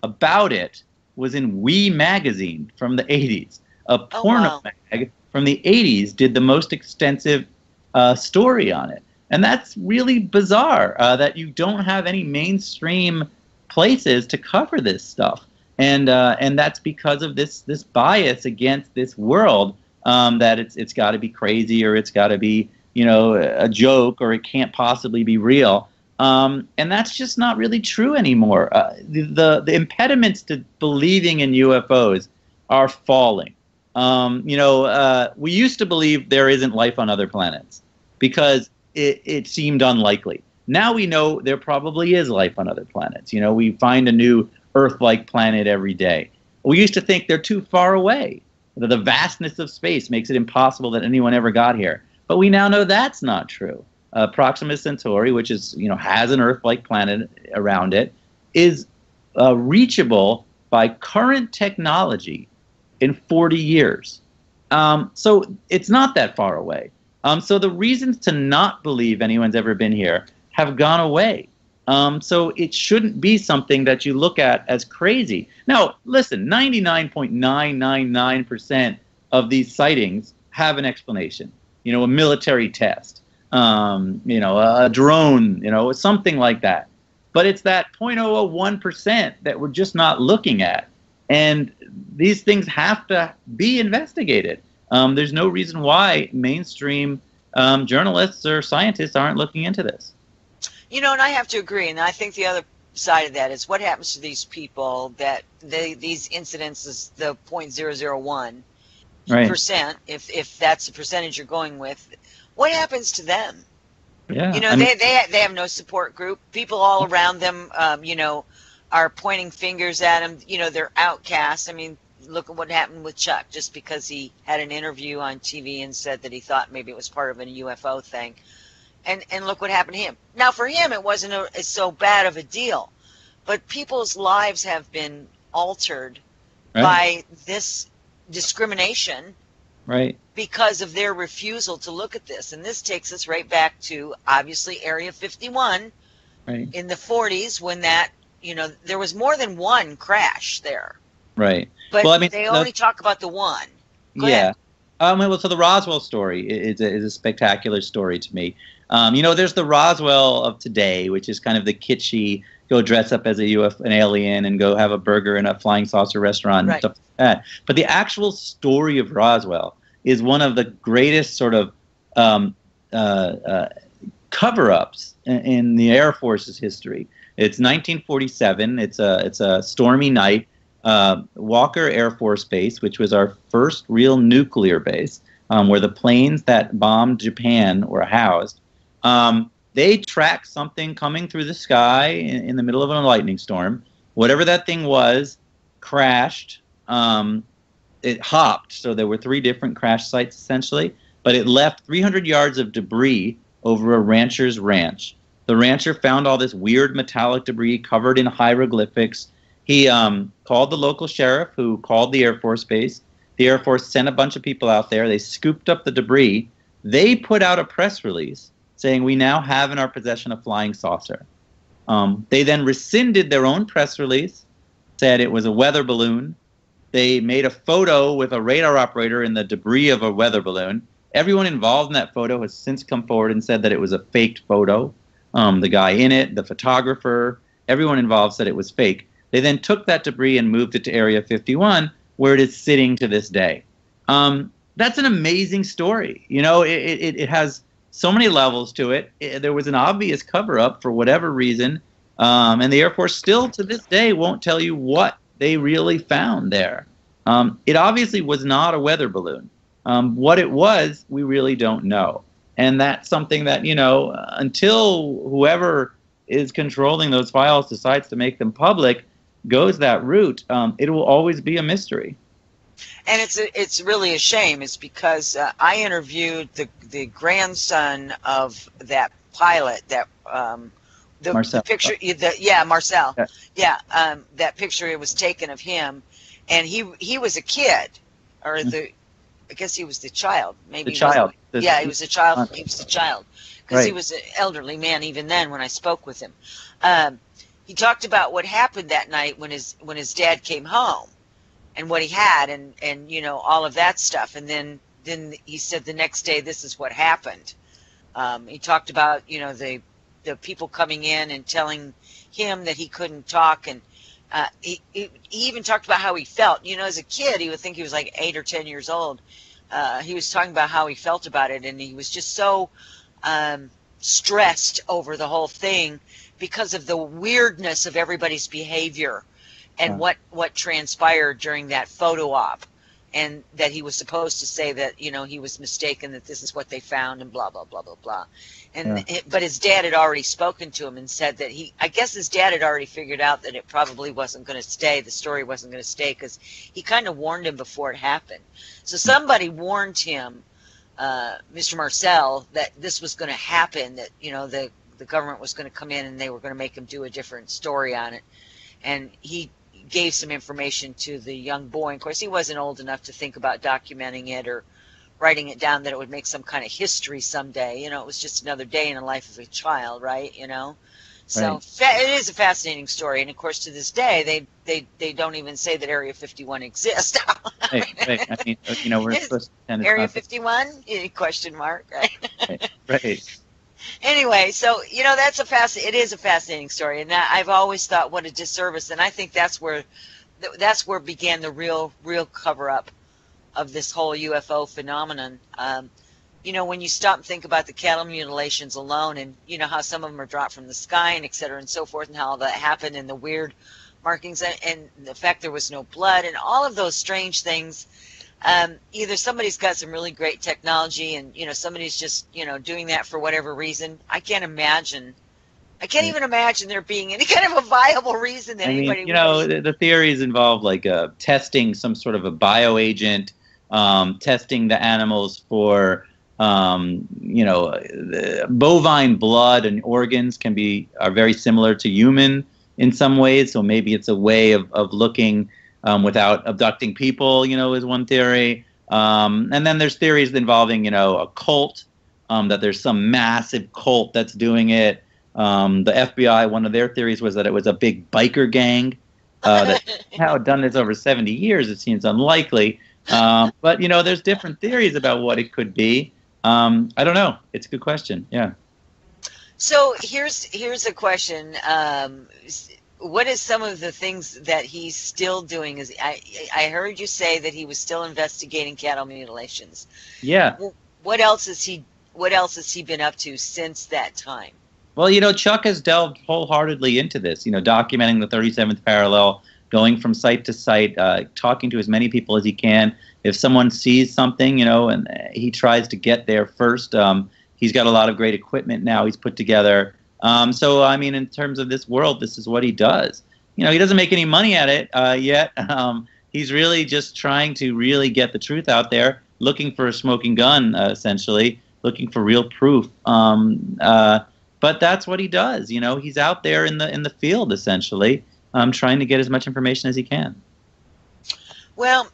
about it was in Oui magazine from the 80s. A porno oh, wow. mag from the 80s did the most extensive uh, story on it. And that's really bizarre uh, that you don't have any mainstream places to cover this stuff. And, uh, and that's because of this, this bias against this world um, that it's, it's got to be crazy or it's got to be you know, a joke or it can't possibly be real. Um, and that's just not really true anymore. Uh, the, the, the impediments to believing in UFOs are falling. Um, you know, uh, we used to believe there isn't life on other planets because it, it seemed unlikely. Now we know there probably is life on other planets. You know, we find a new Earth-like planet every day. We used to think they're too far away. The vastness of space makes it impossible that anyone ever got here. But we now know that's not true. Uh, Proxima Centauri, which is you know has an Earth-like planet around it, is uh, reachable by current technology in 40 years. Um, so it's not that far away. Um, so the reasons to not believe anyone's ever been here have gone away. Um, so it shouldn't be something that you look at as crazy. Now, listen, 99.999% of these sightings have an explanation you know, a military test, um, you know, a, drone, you know, something like that. But it's that 0.001% that we're just not looking at. And these things have to be investigated. Um, there's no reason why mainstream um, journalists or scientists aren't looking into this. You know, and I have to agree. And I think the other side of that is what happens to these people that they, these incidents is the 0.001 right. percent, if if that's the percentage you're going with, what happens to them? Yeah, you know, I mean, they they they have no support group. People all around them, um, you know, are pointing fingers at them. You know, they're outcasts. I mean, look at what happened with Chuck. Just because he had an interview on TV and said that he thought maybe it was part of a UFO thing, and and look what happened to him. Now, for him, it wasn't a, so bad of a deal, but people's lives have been altered right. by this discrimination right. because of their refusal to look at this. And this takes us right back to obviously area 51 right. in the 40s when that you know there was more than one crash there. Right. But well, I mean, they the, only talk about the one. Go yeah. Ahead. um, well so the roswell story is a, is a spectacular story to me. Um, you know there's the roswell of today which is kind of the kitschy go dress up as a UFO, an alien and go have a burger in a flying saucer restaurant right. and stuff like that. But the actual story of Roswell is one of the greatest sort of um, uh, uh, cover-ups in, in, the Air Force's history. It's 1947. It's a it's a stormy night. Uh, Walker Air Force Base, which was our first real nuclear base, um, where the planes that bombed Japan were housed. Um, they tracked something coming through the sky in, in, the middle of a lightning storm. Whatever that thing was, crashed. Um, it hopped, so there were three different crash sites essentially, but it left 300 yards of debris over a rancher's ranch. The rancher found all this weird metallic debris covered in hieroglyphics. He um, called the local sheriff, who called the Air Force Base. The Air Force sent a bunch of people out there. They scooped up the debris. They put out a press release saying we now have in our possession a flying saucer. Um, they then rescinded their own press release, said it was a weather balloon. They made a photo with a radar operator in the debris of a weather balloon. Everyone involved in that photo has since come forward and said that it was a faked photo. Um, the guy in it, the photographer, everyone involved said it was fake. They then took that debris and moved it to Area 51, where it is sitting to this day. Um, that's an amazing story. You know, it, it, it has so many levels to it. it. There was an obvious cover up for whatever reason, um, and the Air Force still to this day won't tell you what they really found there. Um, it obviously was not a weather balloon. Um, what it was, we really don't know. And that's something that, you know, until whoever is controlling those files decides to make them public, goes that route, um, it will always be a mystery. And it's a, it's really a shame. It's because uh, I interviewed the the grandson of that pilot that um, the, Marcel. picture the, yeah Marcel. Yeah, yeah um, that picture it was taken of him. And he he was a kid or mm-hmm. the I guess he was the child. Maybe the child. the, yeah he was a child. he was a child. Because right. he was an elderly man even then when I spoke with him. Um, he talked about what happened that night when his when his dad came home and what he had and and you know all of that stuff. And then then he said the next day this is what happened. Um, he talked about you know the the people coming in and telling him that he couldn't talk. And uh, he, he, he even talked about how he felt. You know as a kid he would think he was like eight or ten years old. Uh, he was talking about how he felt about it. And he was just so um, stressed over the whole thing because of the weirdness of everybody's behavior and what what transpired during that photo op. And that he was supposed to say that you know he was mistaken that this is what they found and blah blah blah blah blah. And yeah. it, but his dad had already spoken to him and said that he i guess his dad had already figured out that it probably wasn't going to stay the story wasn't going to stay because he kind of warned him before it happened. So somebody warned him uh, mr marcel that this was going to happen that you know the the government was going to come in and they were going to make him do a different story on it. And he gave some information to the young boy. Of course, he wasn't old enough to think about documenting it or writing it down that it would make some kind of history someday. You know, it was just another day in the life of a child, right? You know, so right. fa- it is a fascinating story. And of course, to this day, they they they don't even say that Area 51 exists. right, right. I mean, you know, we're supposed to Area 51? Eh, question mark, right? right. Anyway, so you know that's a fast. It is a fascinating story, and that, I've always thought what a disservice, and I think that's where that's where began the real real cover up of this whole UFO phenomenon. Um, you know, when you stop and think about the cattle mutilations alone, and you know how some of them are dropped from the sky and et cetera and so forth, and how that happened, and the weird markings, and, and the fact there was no blood, and all of those strange things um, either somebody's got some really great technology and you know somebody's just you know doing that for whatever reason. I can't imagine i can't even imagine there being any kind of a viable reason that I anybody mean, you know the, the, theories involve like uh, testing some sort of a bioagent um, testing the animals for um, you know bovine blood and organs can be are very similar to human in some ways. So maybe it's a way of, of looking um, without abducting people, you know, is one theory. Um, and then there's theories involving, you know, a cult, um, that there's some massive cult that's doing it. Um, the FBI, one of their theories was that it was a big biker gang. Uh, that had done this over 70 years, it seems unlikely. Um, but, you know, there's different theories about what it could be. Um, I don't know. It's a good question. Yeah. So here's here's a question. Um, what is some of the things that he's still doing? Is I I heard you say that he was still investigating cattle mutilations. Yeah. What else is he What else has he been up to since that time? Well, you know, Chuck has delved wholeheartedly into this. You know, documenting the 37th parallel, going from site to site, uh, talking to as many people as he can. If someone sees something, you know, and he tries to get there first. Um, he's got a lot of great equipment now. He's put together um, so, I mean, in terms of this world, this is what he does. You know, he doesn't make any money at it uh, yet. Um, he's really just trying to really get the truth out there, looking for a smoking gun, uh, essentially, looking for real proof. Um, uh, but that's what he does. You know, he's out there in the in the field, essentially, um, trying to get as much information as he can. Well,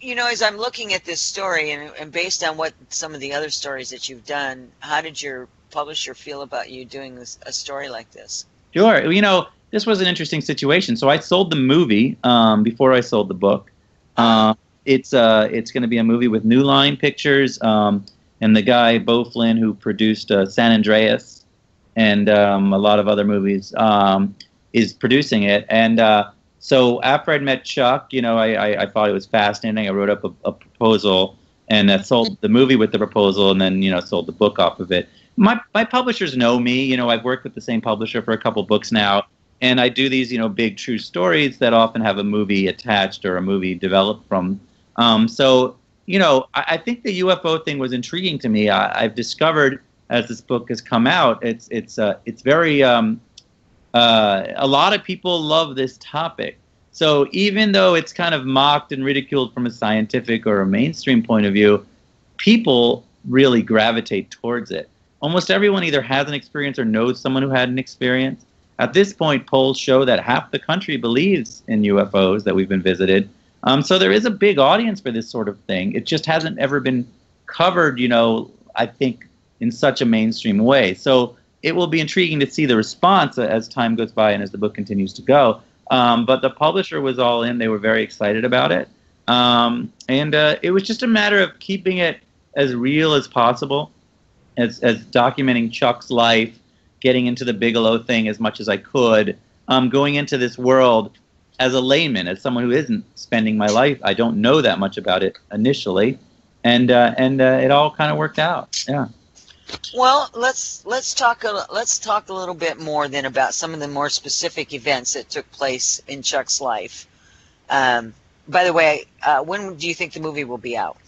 you know, as I'm looking at this story, and, and based on what some of the other stories that you've done, how did your publisher feel about you doing this, a story like this? Sure. You know, this was an interesting situation. So I sold the movie um, before I sold the book. Uh, it's uh, it's going to be a movie with New Line Pictures um, and the guy Beau Flynn who produced uh, San Andreas and um, a lot of other movies um, is producing it. And uh, so after I'd met Chuck, you know, I, I, I thought it was fascinating. I wrote up a, a proposal and uh, sold the movie with the proposal, and then you know sold the book off of it. My my publishers know me. You know, I've worked with the same publisher for a couple books now, and I do these you know big true stories that often have a movie attached or a movie developed from. Um, so you know, I, I, think the UFO thing was intriguing to me. I, have discovered as this book has come out, it's it's uh, it's very um, uh, a lot of people love this topic. So even though it's kind of mocked and ridiculed from a scientific or a mainstream point of view, people really gravitate towards it. Almost everyone either has an experience or knows someone who had an experience. At this point, polls show that half the country believes in UFOs that we've been visited. Um, so there is a big audience for this sort of thing. It just hasn't ever been covered, you know, I think, in such a mainstream way. So it will be intriguing to see the response as time goes by and as the book continues to go. Um, but the publisher was all in. They were very excited about it. Um, and uh, it was just a matter of keeping it as real as possible, as, as documenting Chuck's life, getting into the Bigelow thing as much as I could, um, going into this world as a layman, as someone who isn't spending my life. I don't know that much about it initially. And, uh, and uh, it all kind of worked out. Yeah. Well, let's let's talk a, let's talk a little bit more then about some of the more specific events that took place in Chuck's life. Um, by the way, uh, when do you think the movie will be out?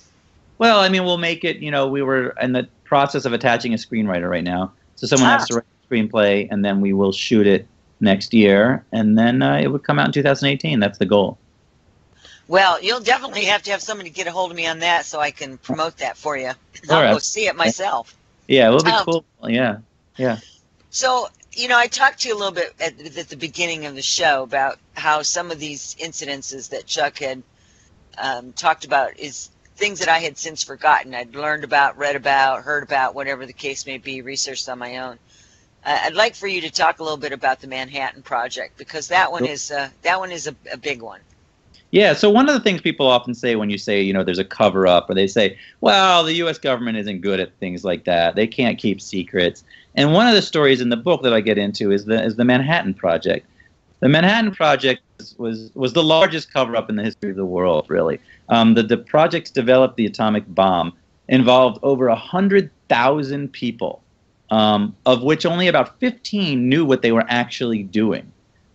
Well, I mean, we'll make it. You know, we were in the process of attaching a screenwriter right now, so someone ah. has to write a screenplay, and then we will shoot it next year, and then uh, it would come out in 2018. That's the goal. Well, you'll definitely have to have somebody get a hold of me on that so I can promote that for you. I'll right. go see it myself. Yeah, it will be um, cool. Yeah, yeah. So, you know, I talked to you a little bit at, at, the beginning of the show about how some of these incidences that Chuck had um, talked about is things that I had since forgotten. I'd learned about, read about, heard about, whatever the case may be, researched on my own. Uh, I'd like for you to talk a little bit about the Manhattan Project because that one is uh, that one is a, a big one. Yeah, so one of the things people often say when you say, you know, there's a cover up, or they say, well, the U.S. government isn't good at things like that. They can't keep secrets. And one of the stories in the book that I get into is the is the Manhattan Project. The Manhattan Project was was the largest cover up in the history of the world, really. Um, the the project developed the atomic bomb involved over hundred thousand people, um, of which only about fifteen knew what they were actually doing.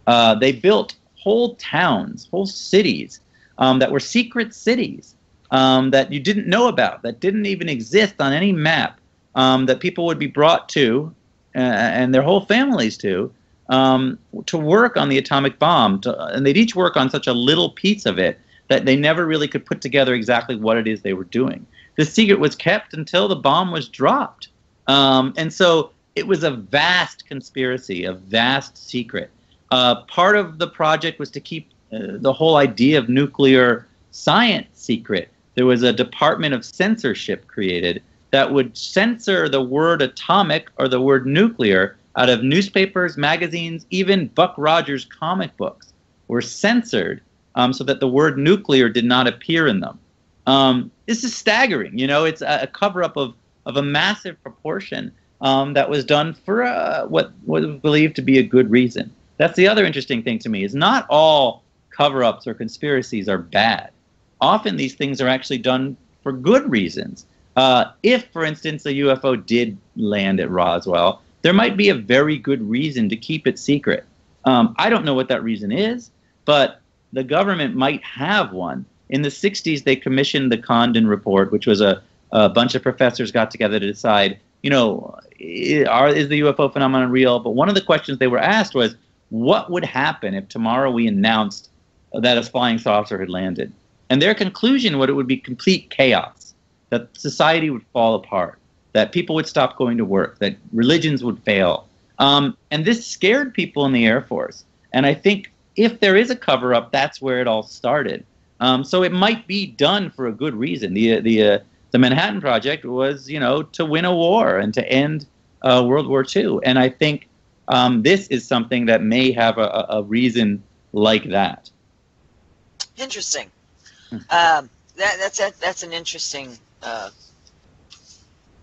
Uh, they built whole towns, whole cities um, that were secret cities um, that you didn't know about, that didn't even exist on any map, um, that people would be brought to, uh, and their whole families to, um, to work on the atomic bomb. To, and they'd each work on such a little piece of it that they never really could put together exactly what it is they were doing. The secret was kept until the bomb was dropped. Um, and so it was a vast conspiracy, a vast secret. Uh, part of the project was to keep uh, the whole idea of nuclear science secret. There was a department of censorship created that would censor the word atomic or the word nuclear out of newspapers, magazines, even Buck Rogers comic books were censored um, so that the word nuclear did not appear in them. Um, this is staggering. You know, it's a, a cover up of, of a massive proportion um, that was done for uh, what, was believed to be a good reason. That's the other interesting thing to me is not all cover-ups or conspiracies are bad. Often these things are actually done for good reasons. Uh, if, for instance, a UFO did land at Roswell, there might be a very good reason to keep it secret. Um, I don't know what that reason is, but the government might have one. In the 60s, they commissioned the Condon Report, which was a, a bunch of professors got together to decide, you know, are, is the UFO phenomenon real? But one of the questions they were asked was, what would happen if tomorrow we announced that a flying saucer had landed? And their conclusion was it would be complete chaos, that society would fall apart, that people would stop going to work, that religions would fail. Um, and this scared people in the Air Force. And I think if there is a cover up, that's where it all started. Um, so it might be done for a good reason. The, the, uh, the Manhattan Project was, you know, to win a war and to end uh, World War II. And I think um, this is something that may have a, a reason like that. Interesting. Um, that, that's that, that's an interesting. Uh,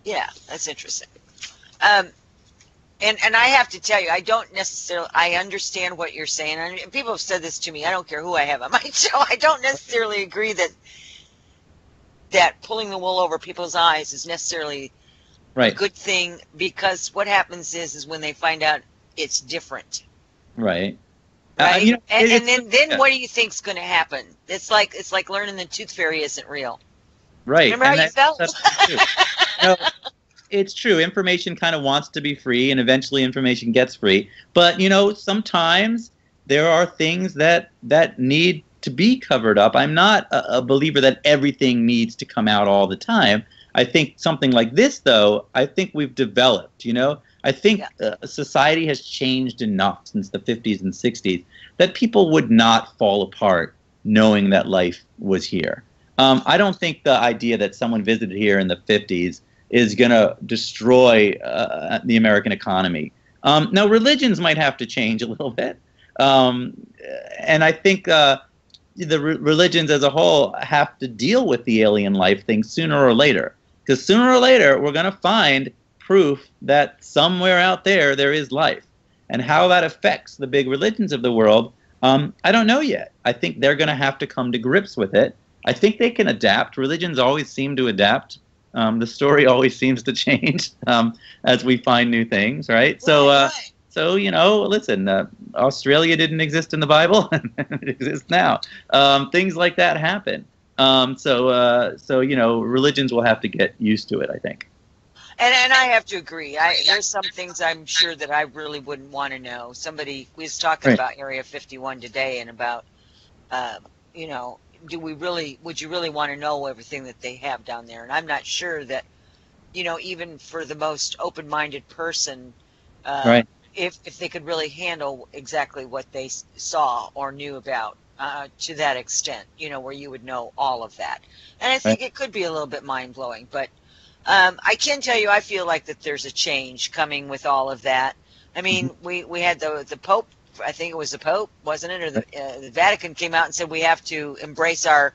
yeah, that's interesting. Um, and and I have to tell you, I don't necessarily. I understand what you're saying. I mean, people have said this to me. I don't care who I have on my show. I don't necessarily agree that that pulling the wool over people's eyes is necessarily right. a good thing because what happens is is when they find out it's different. Right. Right. Uh, you know, and, and, then then yeah. what do you think's going to happen? It's like it's like learning the tooth fairy isn't real. Right. Remember and how you felt? it's true. Information kind of wants to be free, and eventually, information gets free. But you know, sometimes there are things that that need to be covered up. I'm not a, a believer that everything needs to come out all the time. I think something like this, though, I think we've developed. You know, I think yeah. uh, society has changed enough since the 50s and 60s that people would not fall apart knowing that life was here. Um, I don't think the idea that someone visited here in the 50s is going to destroy uh, the American economy. Um, now, religions might have to change a little bit. Um, and I think uh, the re- religions as a whole have to deal with the alien life thing sooner or later. Because sooner or later, we're going to find proof that somewhere out there there is life. And how that affects the big religions of the world, um, I don't know yet. I think they're going to have to come to grips with it. I think they can adapt. Religions always seem to adapt. Um, the story always seems to change um, as we find new things, right? So, uh, so you know, listen, uh, Australia didn't exist in the Bible, it exists now. Um, things like that happen. Um, so, uh, so you know, religions will have to get used to it. I think. And and I have to agree. I there's some things I'm sure that I really wouldn't want to know. Somebody was talking right. about Area 51 today and about, uh, you know, do we really would you really want to know everything that they have down there? And I'm not sure that, you know, even for the most open-minded person, uh, right. if if they could really handle exactly what they saw or knew about. Uh, to that extent, you know, where you would know all of that. And I think right. it could be a little bit mind blowing, but um, I can tell you, I feel like that there's a change coming with all of that. I mean, mm-hmm. we, we had the the Pope. I think it was the Pope, wasn't it? Or the, uh, the Vatican came out and said we have to embrace our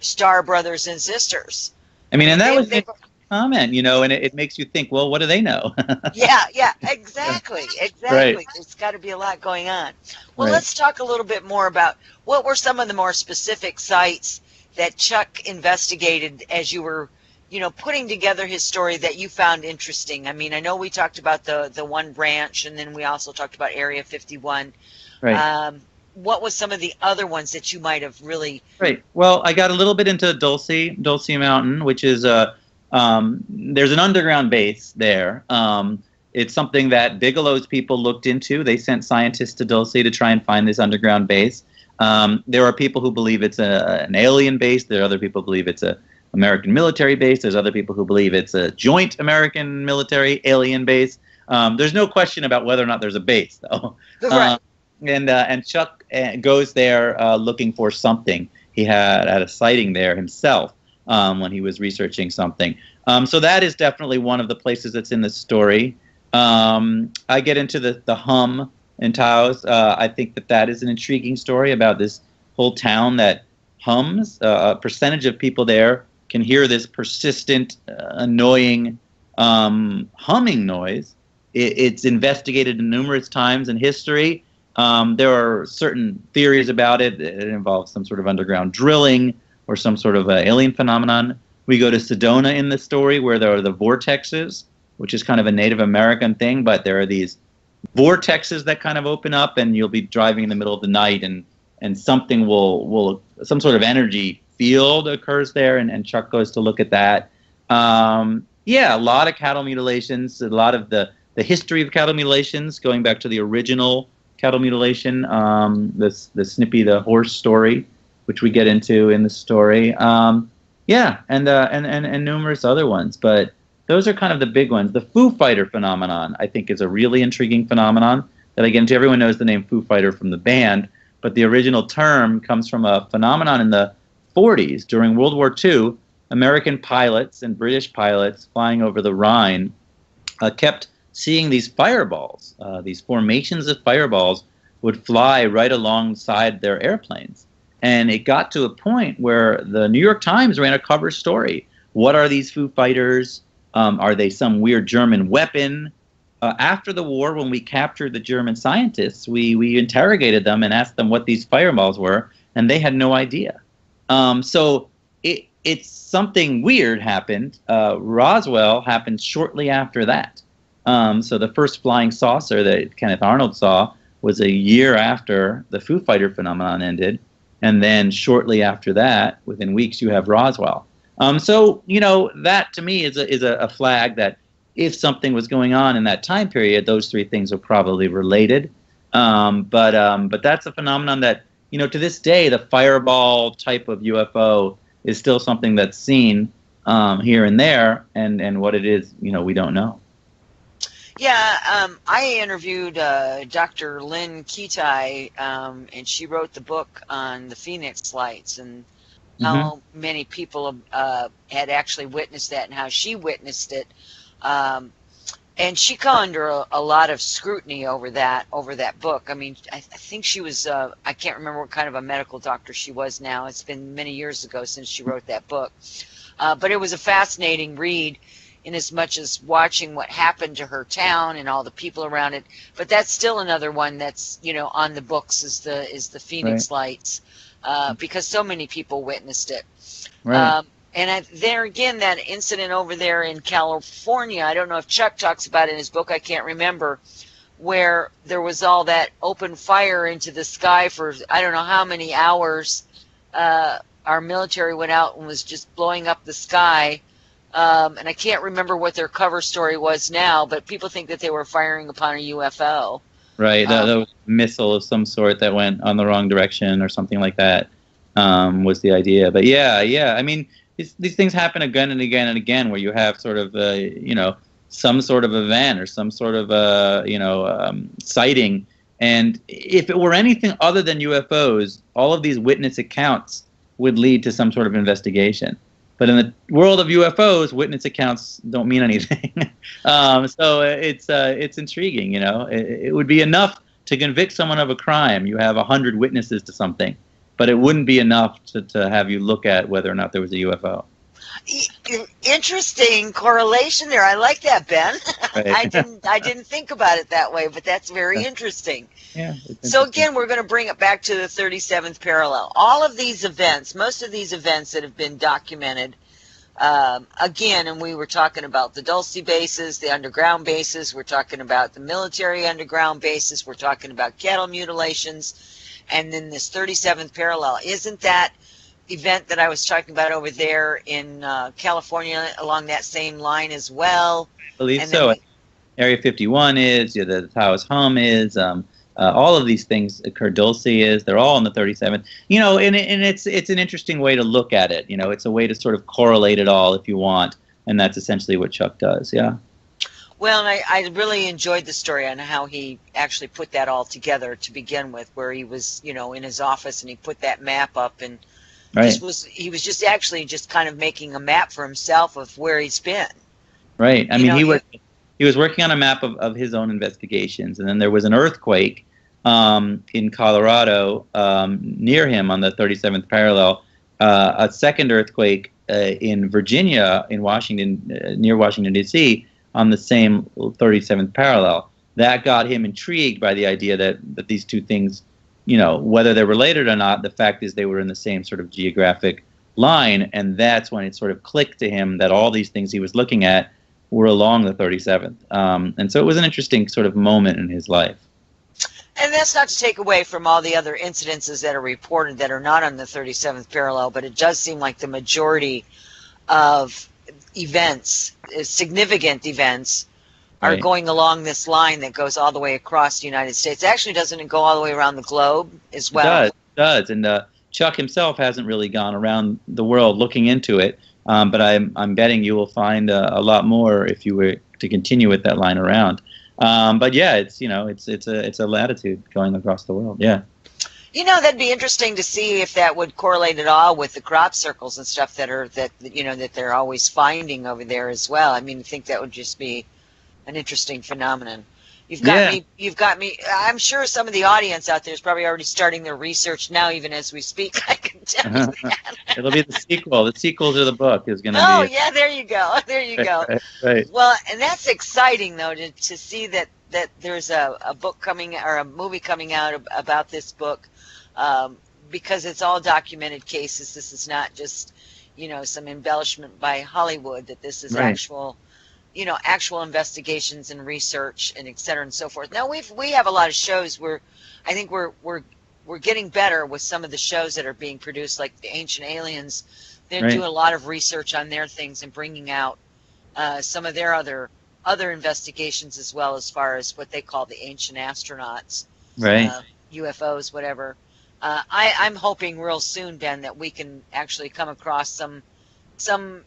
star brothers and sisters. I mean, and that they, was they, comment, you know, and it, it, makes you think, well, what do they know? yeah, yeah, exactly, exactly. Right. There's got to be a lot going on. Well, right. let's talk a little bit more about what were some of the more specific sites that Chuck investigated as you were you know, putting together his story that you found interesting. I mean, I know we talked about the the one branch, and then we also talked about Area 51. Right. Um, what was some of the other ones that you might have really? Right. Well, I got a little bit into Dulce, Dulce Mountain, which is a um, there's an underground base there. Um, it's something that Bigelow's people looked into. They sent scientists to Dulce to try and find this underground base. Um, there are people who believe it's a, an alien base. There are other people who believe it's a American military base. There's other people who believe it's a joint American military alien base. Um, there's no question about whether or not there's a base, though. Right. Um, and uh, and Chuck uh, goes there uh, looking for something. He had had a sighting there himself um, when he was researching something. Um, so that is definitely one of the places that's in the story. Um, I get into the the hum in Taos. Uh, I think that that is an intriguing story about this whole town that hums. Uh, a percentage of people there can hear this persistent, uh, annoying um, humming noise. It, it's investigated numerous times in history. Um, there are certain theories about it. It involves some sort of underground drilling or some sort of uh, alien phenomenon. We go to Sedona in the story where there are the vortexes, which is kind of a Native American thing, but there are these vortexes that kind of open up, and you'll be driving in the middle of the night, and and something will will some sort of energy field occurs there, and, and Chuck goes to look at that. Um, yeah, a lot of cattle mutilations, a lot of the, the history of cattle mutilations, going back to the original cattle mutilation, um, this the Snippy the horse story, which we get into in the story. Um, yeah, and, uh, and and and numerous other ones, but those are kind of the big ones. The Foo Fighter phenomenon, I think, is a really intriguing phenomenon that I get into. Everyone knows the name Foo Fighter from the band, but the original term comes from a phenomenon in the 40s, during World War II, American pilots and British pilots flying over the Rhine uh, kept seeing these fireballs. Uh, these formations of fireballs would fly right alongside their airplanes. And it got to a point where the New York Times ran a cover story. What are these Foo Fighters? Um, are they some weird German weapon? Uh, after the war, when we captured the German scientists, we, we interrogated them and asked them what these fireballs were, and they had no idea. Um, so it, it's something weird happened. Uh, Roswell happened shortly after that. Um, so the first flying saucer that Kenneth Arnold saw was a year after the Foo Fighter phenomenon ended, and then shortly after that, within weeks, you have Roswell. Um, so you know that to me is a, is a, a flag that if something was going on in that time period, those three things are probably related. Um, but um, but that's a phenomenon that you know to this day the fireball type of UFO is still something that's seen um, here and there, and and what it is, you know, we don't know. Yeah, um, I interviewed uh, Dr. Lynne Kitei, um, and she wrote the book on the Phoenix Lights and how mm-hmm. many people uh, had actually witnessed that and how she witnessed it. Um, and she got under a, a, lot of scrutiny over that over that book. I mean, I, I think she was uh, I can't remember what kind of a medical doctor she was now. It's been many years ago since she wrote that book, uh, but it was a fascinating read. In as much as watching what happened to her town and all the people around it, but that's still another one that's you know on the books is the is the Phoenix right. Lights, uh, because so many people witnessed it. Right. Um, and I, there again, that incident over there in California, I don't know if Chuck talks about it in his book, I can't remember, where there was all that open fire into the sky for I don't know how many hours. Uh, our military went out and was just blowing up the sky. Um, and I can't remember what their cover story was now, but people think that they were firing upon a UFO. Right, um, that, was a missile of some sort that went on the wrong direction or something like that um, was the idea. But yeah, yeah, I mean, these, these things happen again and again and again where you have sort of uh, you know some sort of event or some sort of uh, you know um, sighting. And if it were anything other than UFOs all of these witness accounts would lead to some sort of investigation. But in the world of UFOs witness accounts don't mean anything. Um, so it's uh, it's intriguing you know. It, it would be enough to convict someone of a crime. You have a hundred witnesses to something but it wouldn't be enough to, to have you look at whether or not there was a UFO. Interesting correlation there. I like that, Ben. Right. I didn't I didn't think about it that way, but that's very interesting. Yeah. So again, we're going to bring it back to the 37th parallel. All of these events, most of these events that have been documented, um, again, and we were talking about the Dulce bases, the underground bases. We're talking about the military underground bases. We're talking about cattle mutilations and then this 37th parallel. Isn't that event that I was talking about over there in uh, California along that same line as well? I believe and so. We, Area 51 is, yeah, the Taos Hum is, um, uh, all of these things occur. Dulce is, they're all in the 37th. You know, and, and it's it's an interesting way to look at it. You know, it's a way to sort of correlate it all if you want, and that's essentially what Chuck does. Yeah. Well, and I, I really enjoyed the story on how he actually put that all together to begin with, where he was, you know, in his office and he put that map up and right. just was he was just actually just kind of making a map for himself of where he's been. Right. I you mean, know, he was he was working on a map of, of his own investigations, and then there was an earthquake um, in Colorado um, near him on the 37th parallel. Uh, a second earthquake uh, in Virginia, in Washington, uh, near Washington D.C on the same 37th parallel. That got him intrigued by the idea that, that these two things, you know, whether they're related or not, the fact is they were in the same sort of geographic line. And that's when it sort of clicked to him that all these things he was looking at were along the 37th. Um, and so it was an interesting sort of moment in his life. And that's not to take away from all the other incidences that are reported that are not on the 37th parallel, but it does seem like the majority of events, uh, significant events, are right. going along this line that goes all the way across the United States. Actually, doesn't it go all the way around the globe as well? It does. It does. And uh, Chuck himself hasn't really gone around the world looking into it. Um, but I'm, I'm betting you will find uh, a lot more if you were to continue with that line around. Um, but yeah, it's you know it's it's a it's a latitude going across the world. Yeah. You know, that'd be interesting to see if that would correlate at all with the crop circles and stuff that are that you know that they're always finding over there as well. I mean, I think that would just be an interesting phenomenon. You've got Yeah. me. You've got me. I'm sure some of the audience out there is probably already starting their research now, even as we speak. I can tell you uh-huh. that. It'll be the sequel. The sequel to the book is going to Oh be. yeah, there you go. There you go. Right, right. Well, and that's exciting though to, to see that that there's a, a book coming or a movie coming out ab- about this book um, because it's all documented cases. This is not just you know some embellishment by Hollywood. That this is Right. actual you know actual investigations and research and et cetera and so forth. Now we've we have a lot of shows where I think we're we're we're getting better with some of the shows that are being produced, like the Ancient Aliens. They're Right. doing a lot of research on their things and bringing out uh, some of their other other investigations as well as far as what they call the ancient astronauts, Right. uh, UFOs, whatever. Uh, I, I'm hoping real soon, Ben, that we can actually come across some some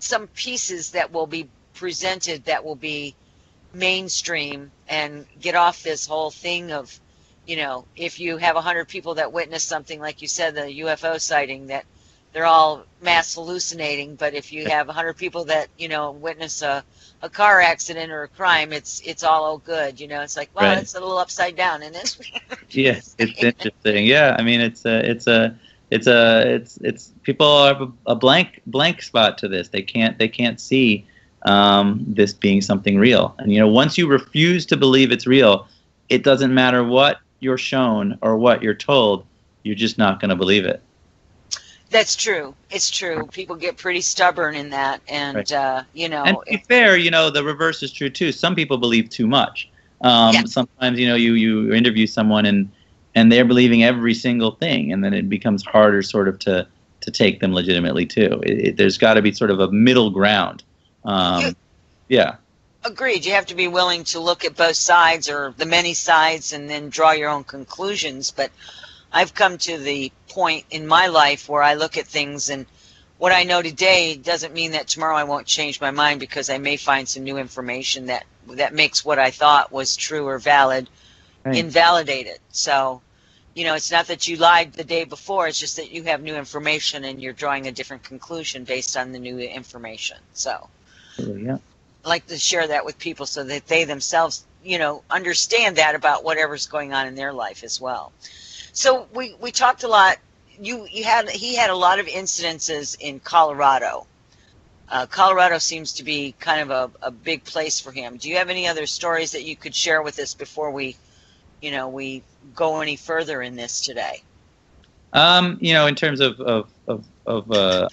some pieces that will be presented that will be mainstream and get off this whole thing of you know if you have 100 people that witness something like you said the ufo sighting that they're all mass hallucinating but if you have 100 people that you know witness a, a car accident or a crime it's it's all oh good you know it's like wow, Right. it's a little upside down and this Yes, it's interesting. Yeah, I mean, it's a, it's a, it's a, it's, it's people have a, a blank, blank spot to this. They can't, they can't see um, this being something real. And you know, once you refuse to believe it's real, it doesn't matter what you're shown or what you're told. You're just not going to believe it. That's true it's true people get pretty stubborn in that and Right. uh you know and to be fair, you know, the reverse is true too. Some people believe too much. Um, Yeah. Sometimes, you know, you, you interview someone and, and they're believing every single thing, and then it becomes harder sort of to, to take them legitimately too. It, it, there's got to be sort of a middle ground. Um, You- yeah, Agreed. You have to be willing to look at both sides or the many sides and then draw your own conclusions. But I've come to the point in my life where I look at things and what I know today doesn't mean that tomorrow I won't change my mind because I may find some new information that that makes what I thought was true or valid Right. invalidated. So, you know, it's not that you lied the day before, it's just that you have new information and you're drawing a different conclusion based on the new information. So, yeah. like to share that with people so that they themselves, you know, understand that about whatever's going on in their life as well. So we we talked a lot. You you had he had a lot of incidences in Colorado. Uh, Colorado seems to be kind of a, a big place for him. Do you have any other stories that you could share with us before we, you know, we go any further in this today? Um, you know, in terms of of of of, uh,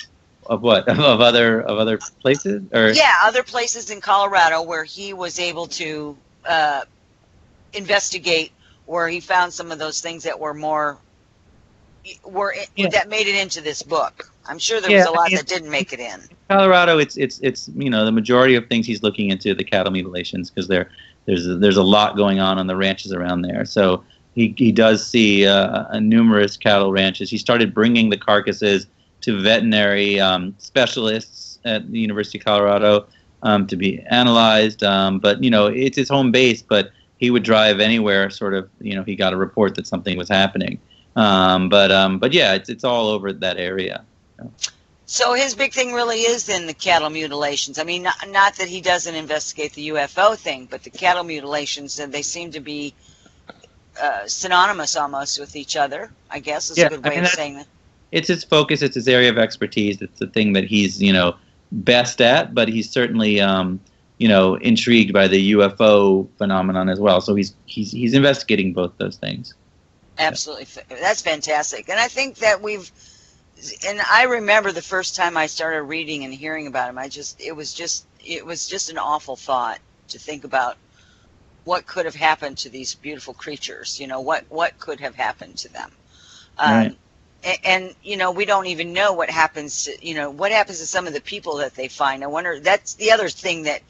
of what of other of other places or Yeah, other places in Colorado where he was able to uh, investigate, where he found some of those things that were more were Yeah. that made it into this book. I'm sure there was a lot that didn't make it in. Colorado, it's it's it's you know the majority of things he's looking into the cattle mutilations because there there's a, there's a lot going on on the ranches around there. So he he does see uh, numerous cattle ranches. He started bringing the carcasses to veterinary um, specialists at the University of Colorado um, to be analyzed. Um, but you know it's his home base, but he would drive anywhere. Sort of you know he got a report that something was happening. Um, but um, but yeah, it's it's all over that area. So his big thing really is then the cattle mutilations. I mean, not, not that he doesn't investigate the UFO thing, but the cattle mutilations, and they seem to be uh, synonymous almost with each other. I guess is Yeah, a good I way mean, of saying that. it's his focus. It's his area of expertise. It's the thing that he's you know best at. But he's certainly um, you know intrigued by the UFO phenomenon as well. So he's he's he's investigating both those things. Absolutely, that's fantastic. And I think that we've, and I remember the first time I started reading and hearing about him. I just, it was just, it was just an awful thought to think about what could have happened to these beautiful creatures. You know, what what could have happened to them. Um, Right. And, you know, we don't even know what happens. To, you know, what happens to some of the people that they find. I wonder. That's the other thing that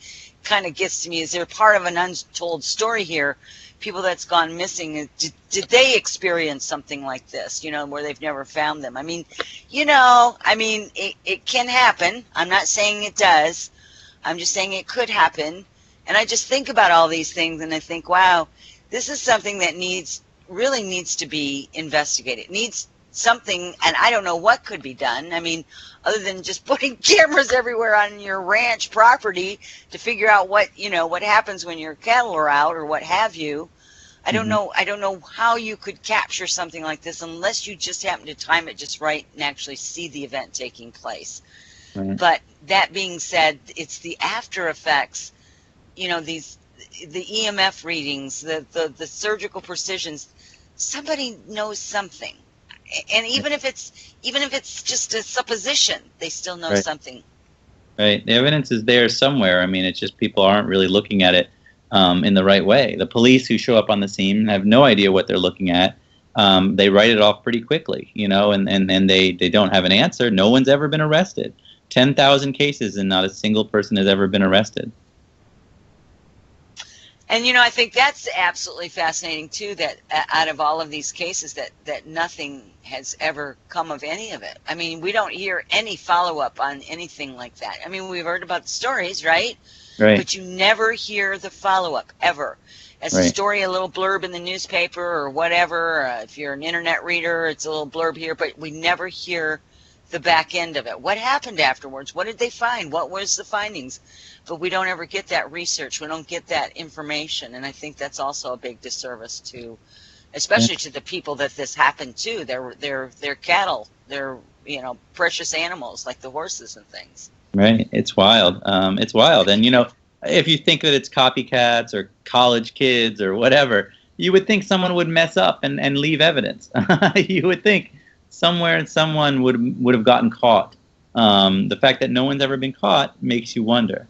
kind of gets to me. Is there part of an untold story here? people that's gone missing did, did they experience something like this you know where they've never found them i mean you know i mean it, it can happen i'm not saying it does i'm just saying it could happen and i just think about all these things and i think wow this is something that needs really needs to be investigated it needs something, and I don't know what could be done. I mean, other than just putting cameras everywhere on your ranch property to figure out what you know what happens when your cattle are out or what have you. I don't mm-hmm. know. I don't know how you could capture something like this unless you just happen to time it just right and actually see the event taking place. But that being said, it's the after effects. You know these the EMF readings, the, the, the surgical precisions, somebody knows something. And even if it's even if it's just a supposition, they still know right. something. Right. The evidence is there somewhere. I mean, it's just people aren't really looking at it um, in the right way. The police who show up on the scene have no idea what they're looking at. Um, they write it off pretty quickly, you know, and, and, and they, they don't have an answer. No one's ever been arrested. 10,000 cases and not a single person has ever been arrested. And you know, I think that's absolutely fascinating too. That uh, out of all of these cases, that that nothing has ever come of any of it. I mean, we don't hear any follow up on anything like that. I mean, we've heard about the stories, right? Right. But you never hear the follow up ever. As right. a story, a little blurb in the newspaper or whatever. Uh, if you're an internet reader, it's a little blurb here, but we never hear the back end of it. What happened afterwards? What did they find? What was the findings? But we don't ever get that research. We don't get that information, and I think that's also a big disservice to, especially yeah. to the people that this happened to. They're they're they're cattle. They're you know precious animals like the horses and things. Right. It's wild. Um, it's wild, and you know if you think that it's copycats or college kids or whatever, you would think someone would mess up and, and leave evidence. you would think somewhere someone would would have gotten caught. Um, the fact that no one's ever been caught makes you wonder.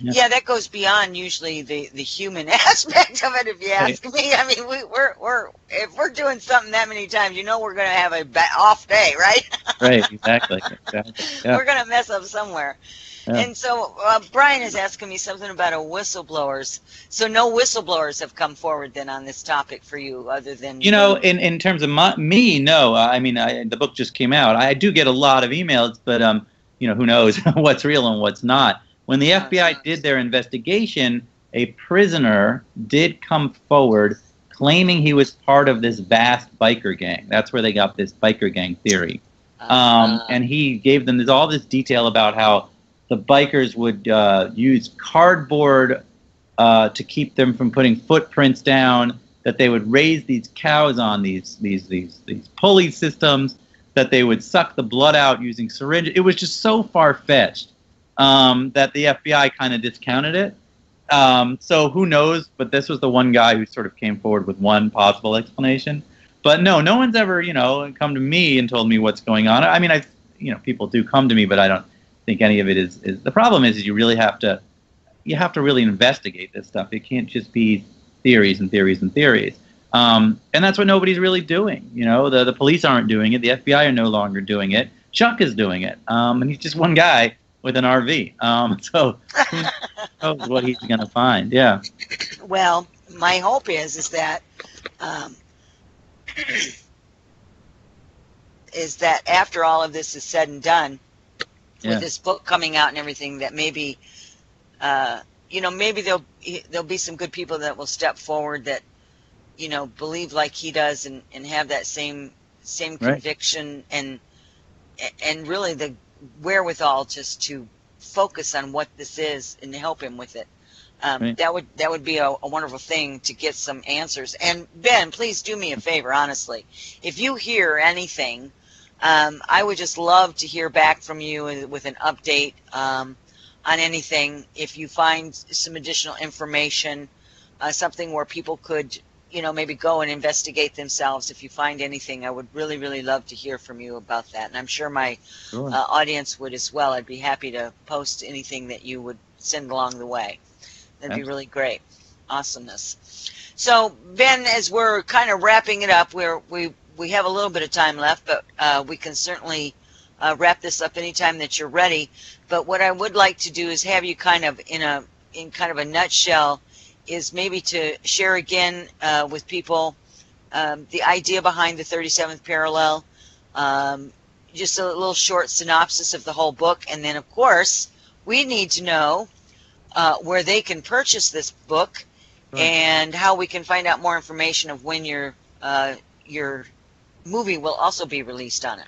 Yeah. yeah. that goes beyond usually the, the human aspect of it. If you ask me, I mean, we, we're we're if we're doing something that many times, you know, we're going to have a off day, right? right. Exactly. exactly. Yeah. We're going to mess up somewhere. Yeah. And so uh, Brian is asking me something about a whistleblowers. So no whistleblowers have come forward then on this topic for you, other than you know, in, in terms of my, me, no. I mean, I, the book just came out. I do get a lot of emails, but um, you know, who knows what's real and what's not. When the FBI did their investigation, a prisoner did come forward claiming he was part of this vast biker gang. That's where they got this biker gang theory. Um, uh-huh. and he gave them all this detail about how the bikers would uh, use cardboard uh, to keep them from putting footprints down. That they would raise these cows on these these these these pulley systems. That they would suck the blood out using syringes. It was just so far fetched um, that the FBI kind of discounted it. Um, so who knows? But this was the one guy who sort of came forward with one possible explanation. But no, no one's ever, you know, come to me and told me what's going on. I mean, I, you know, people do come to me, but I don't think any of it is. is the problem is, is you really have to, you have to really investigate this stuff. It can't just be theories and theories and theories. Um, and that's what nobody's really doing. You know, the the police aren't doing it. The FBI are no longer doing it. Chuck is doing it, um, and he's just one guy with an RV. Um, so who knows what he's going to find? Yeah. Well, my hope is is that um, is that after all of this is said and done, yeah. with this book coming out and everything, that maybe uh, you know maybe there'll there'll be some good people that will step forward that you know believe like he does and, and have that same same conviction right. and and really the wherewithal just to focus on what this is and help him with it. Um, right. That would that would be a, a, wonderful thing to get some answers. And Ben, please do me a favor, honestly. If you hear anything, um, I would just love to hear back from you with an update um, on anything. If you find some additional information, uh, something where people could you know, maybe go and investigate themselves. If you find anything, I would really, really love to hear from you about that. And I'm sure my sure. Uh, audience would as well. I'd be happy to post anything that you would send along the way. That'd Absolutely. be really great. Awesomeness. So, Ben, as we're kind of wrapping it up, we're, we we have a little bit of time left, but uh, we can certainly uh, wrap this up anytime that you're ready. But what I would like to do is have you kind of in a in kind of a nutshell is maybe to share again uh, with people um, the idea behind the 37th parallel, um, just a little short synopsis of the whole book, and then, of course, we need to know uh, where they can purchase this book right. and how we can find out more information of when your uh, your movie will also be released on it.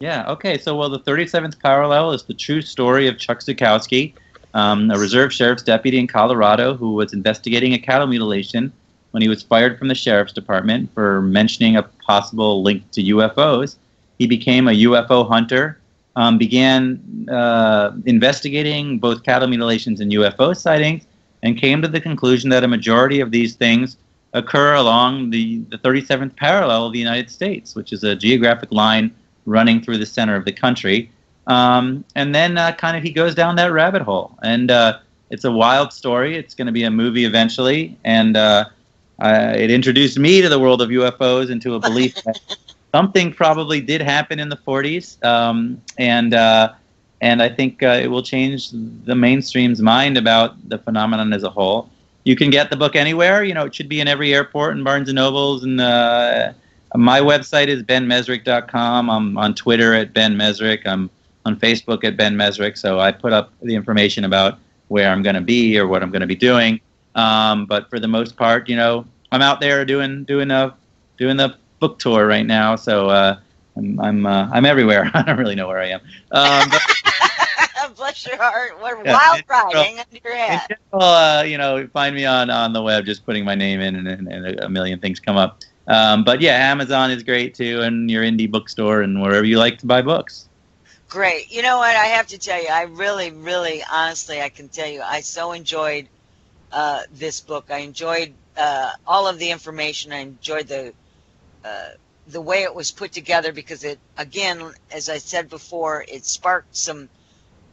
Yeah. Okay. So, well, the 37th parallel is the true story of Chuck Zukowski, um, a reserve sheriff's deputy in Colorado who was investigating a cattle mutilation when he was fired from the sheriff's department for mentioning a possible link to UFOs. He became a UFO hunter, um, began uh, investigating both cattle mutilations and UFO sightings, and came to the conclusion that a majority of these things occur along the, the 37th parallel of the United States, which is a geographic line running through the center of the country. Um, and then uh, kind of he goes down that rabbit hole. And uh, it's a wild story. It's going to be a movie eventually. And uh, it introduced me to the world of UFOs and to a belief that something probably did happen in the 40s. Um, and uh, and I think uh, it will change the mainstream's mind about the phenomenon as a whole you can get the book anywhere. You know, it should be in every airport and Barnes and Nobles. And uh, my website is benmezrich.com. I'm on Twitter at Ben Mezrich. I'm on Facebook at Ben Mezrich. So I put up the information about where I'm going to be or what I'm going to be doing. Um, but for the most part, you know, I'm out there doing doing a doing the book tour right now. So uh, I'm I'm uh, I'm everywhere. I don't really know where I am. Um, but, bless your heart. What yeah, wild. Hang on your hat. uh, you know, find me on, on the web, just putting my name in, and, and, and a million things come up. Um, but yeah, Amazon is great too, and your indie bookstore, and wherever you like to buy books. Great. You know what? I have to tell you, I really, really, honestly, I can tell you, I so enjoyed uh, this book. I enjoyed uh, all of the information. I enjoyed the uh, the way it was put together because it, again, as I said before, it sparked some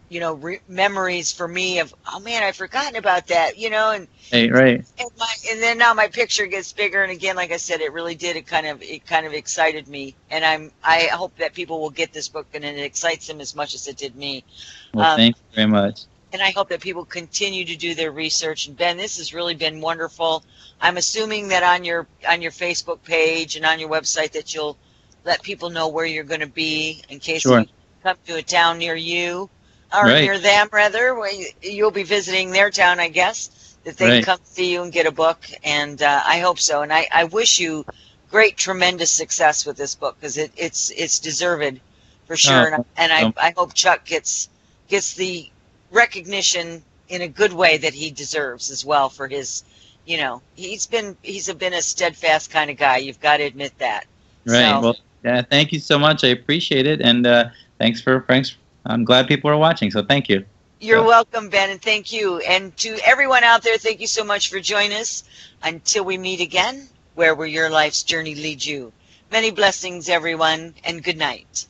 you know re- memories for me of oh man I've forgotten about that you know and hey, right and, my, and then now my picture gets bigger and again like I said it really did it kind of it kind of excited me and I'm I hope that people will get this book and it excites them as much as it did me. Well, um, thank you very much. And I hope that people continue to do their research. And Ben, this has really been wonderful. I'm assuming that on your on your Facebook page and on your website that you'll let people know where you're going to be in case sure. you come to a town near you or right. near them rather. You'll be visiting their town, I guess, that they right. can come see you and get a book. And uh, I hope so. And I, I wish you great, tremendous success with this book because it, it's it's deserved for sure. Oh, and, I, I hope Chuck gets gets the recognition in a good way that he deserves as well for his you know he's been he's been a steadfast kind of guy you've got to admit that right so, well yeah thank you so much i appreciate it and uh, thanks for thanks I'm glad people are watching. So thank you. You're so. welcome, Ben, and thank you. And to everyone out there, thank you so much for joining us. Until we meet again, where will your life's journey lead you? Many blessings, everyone, and good night.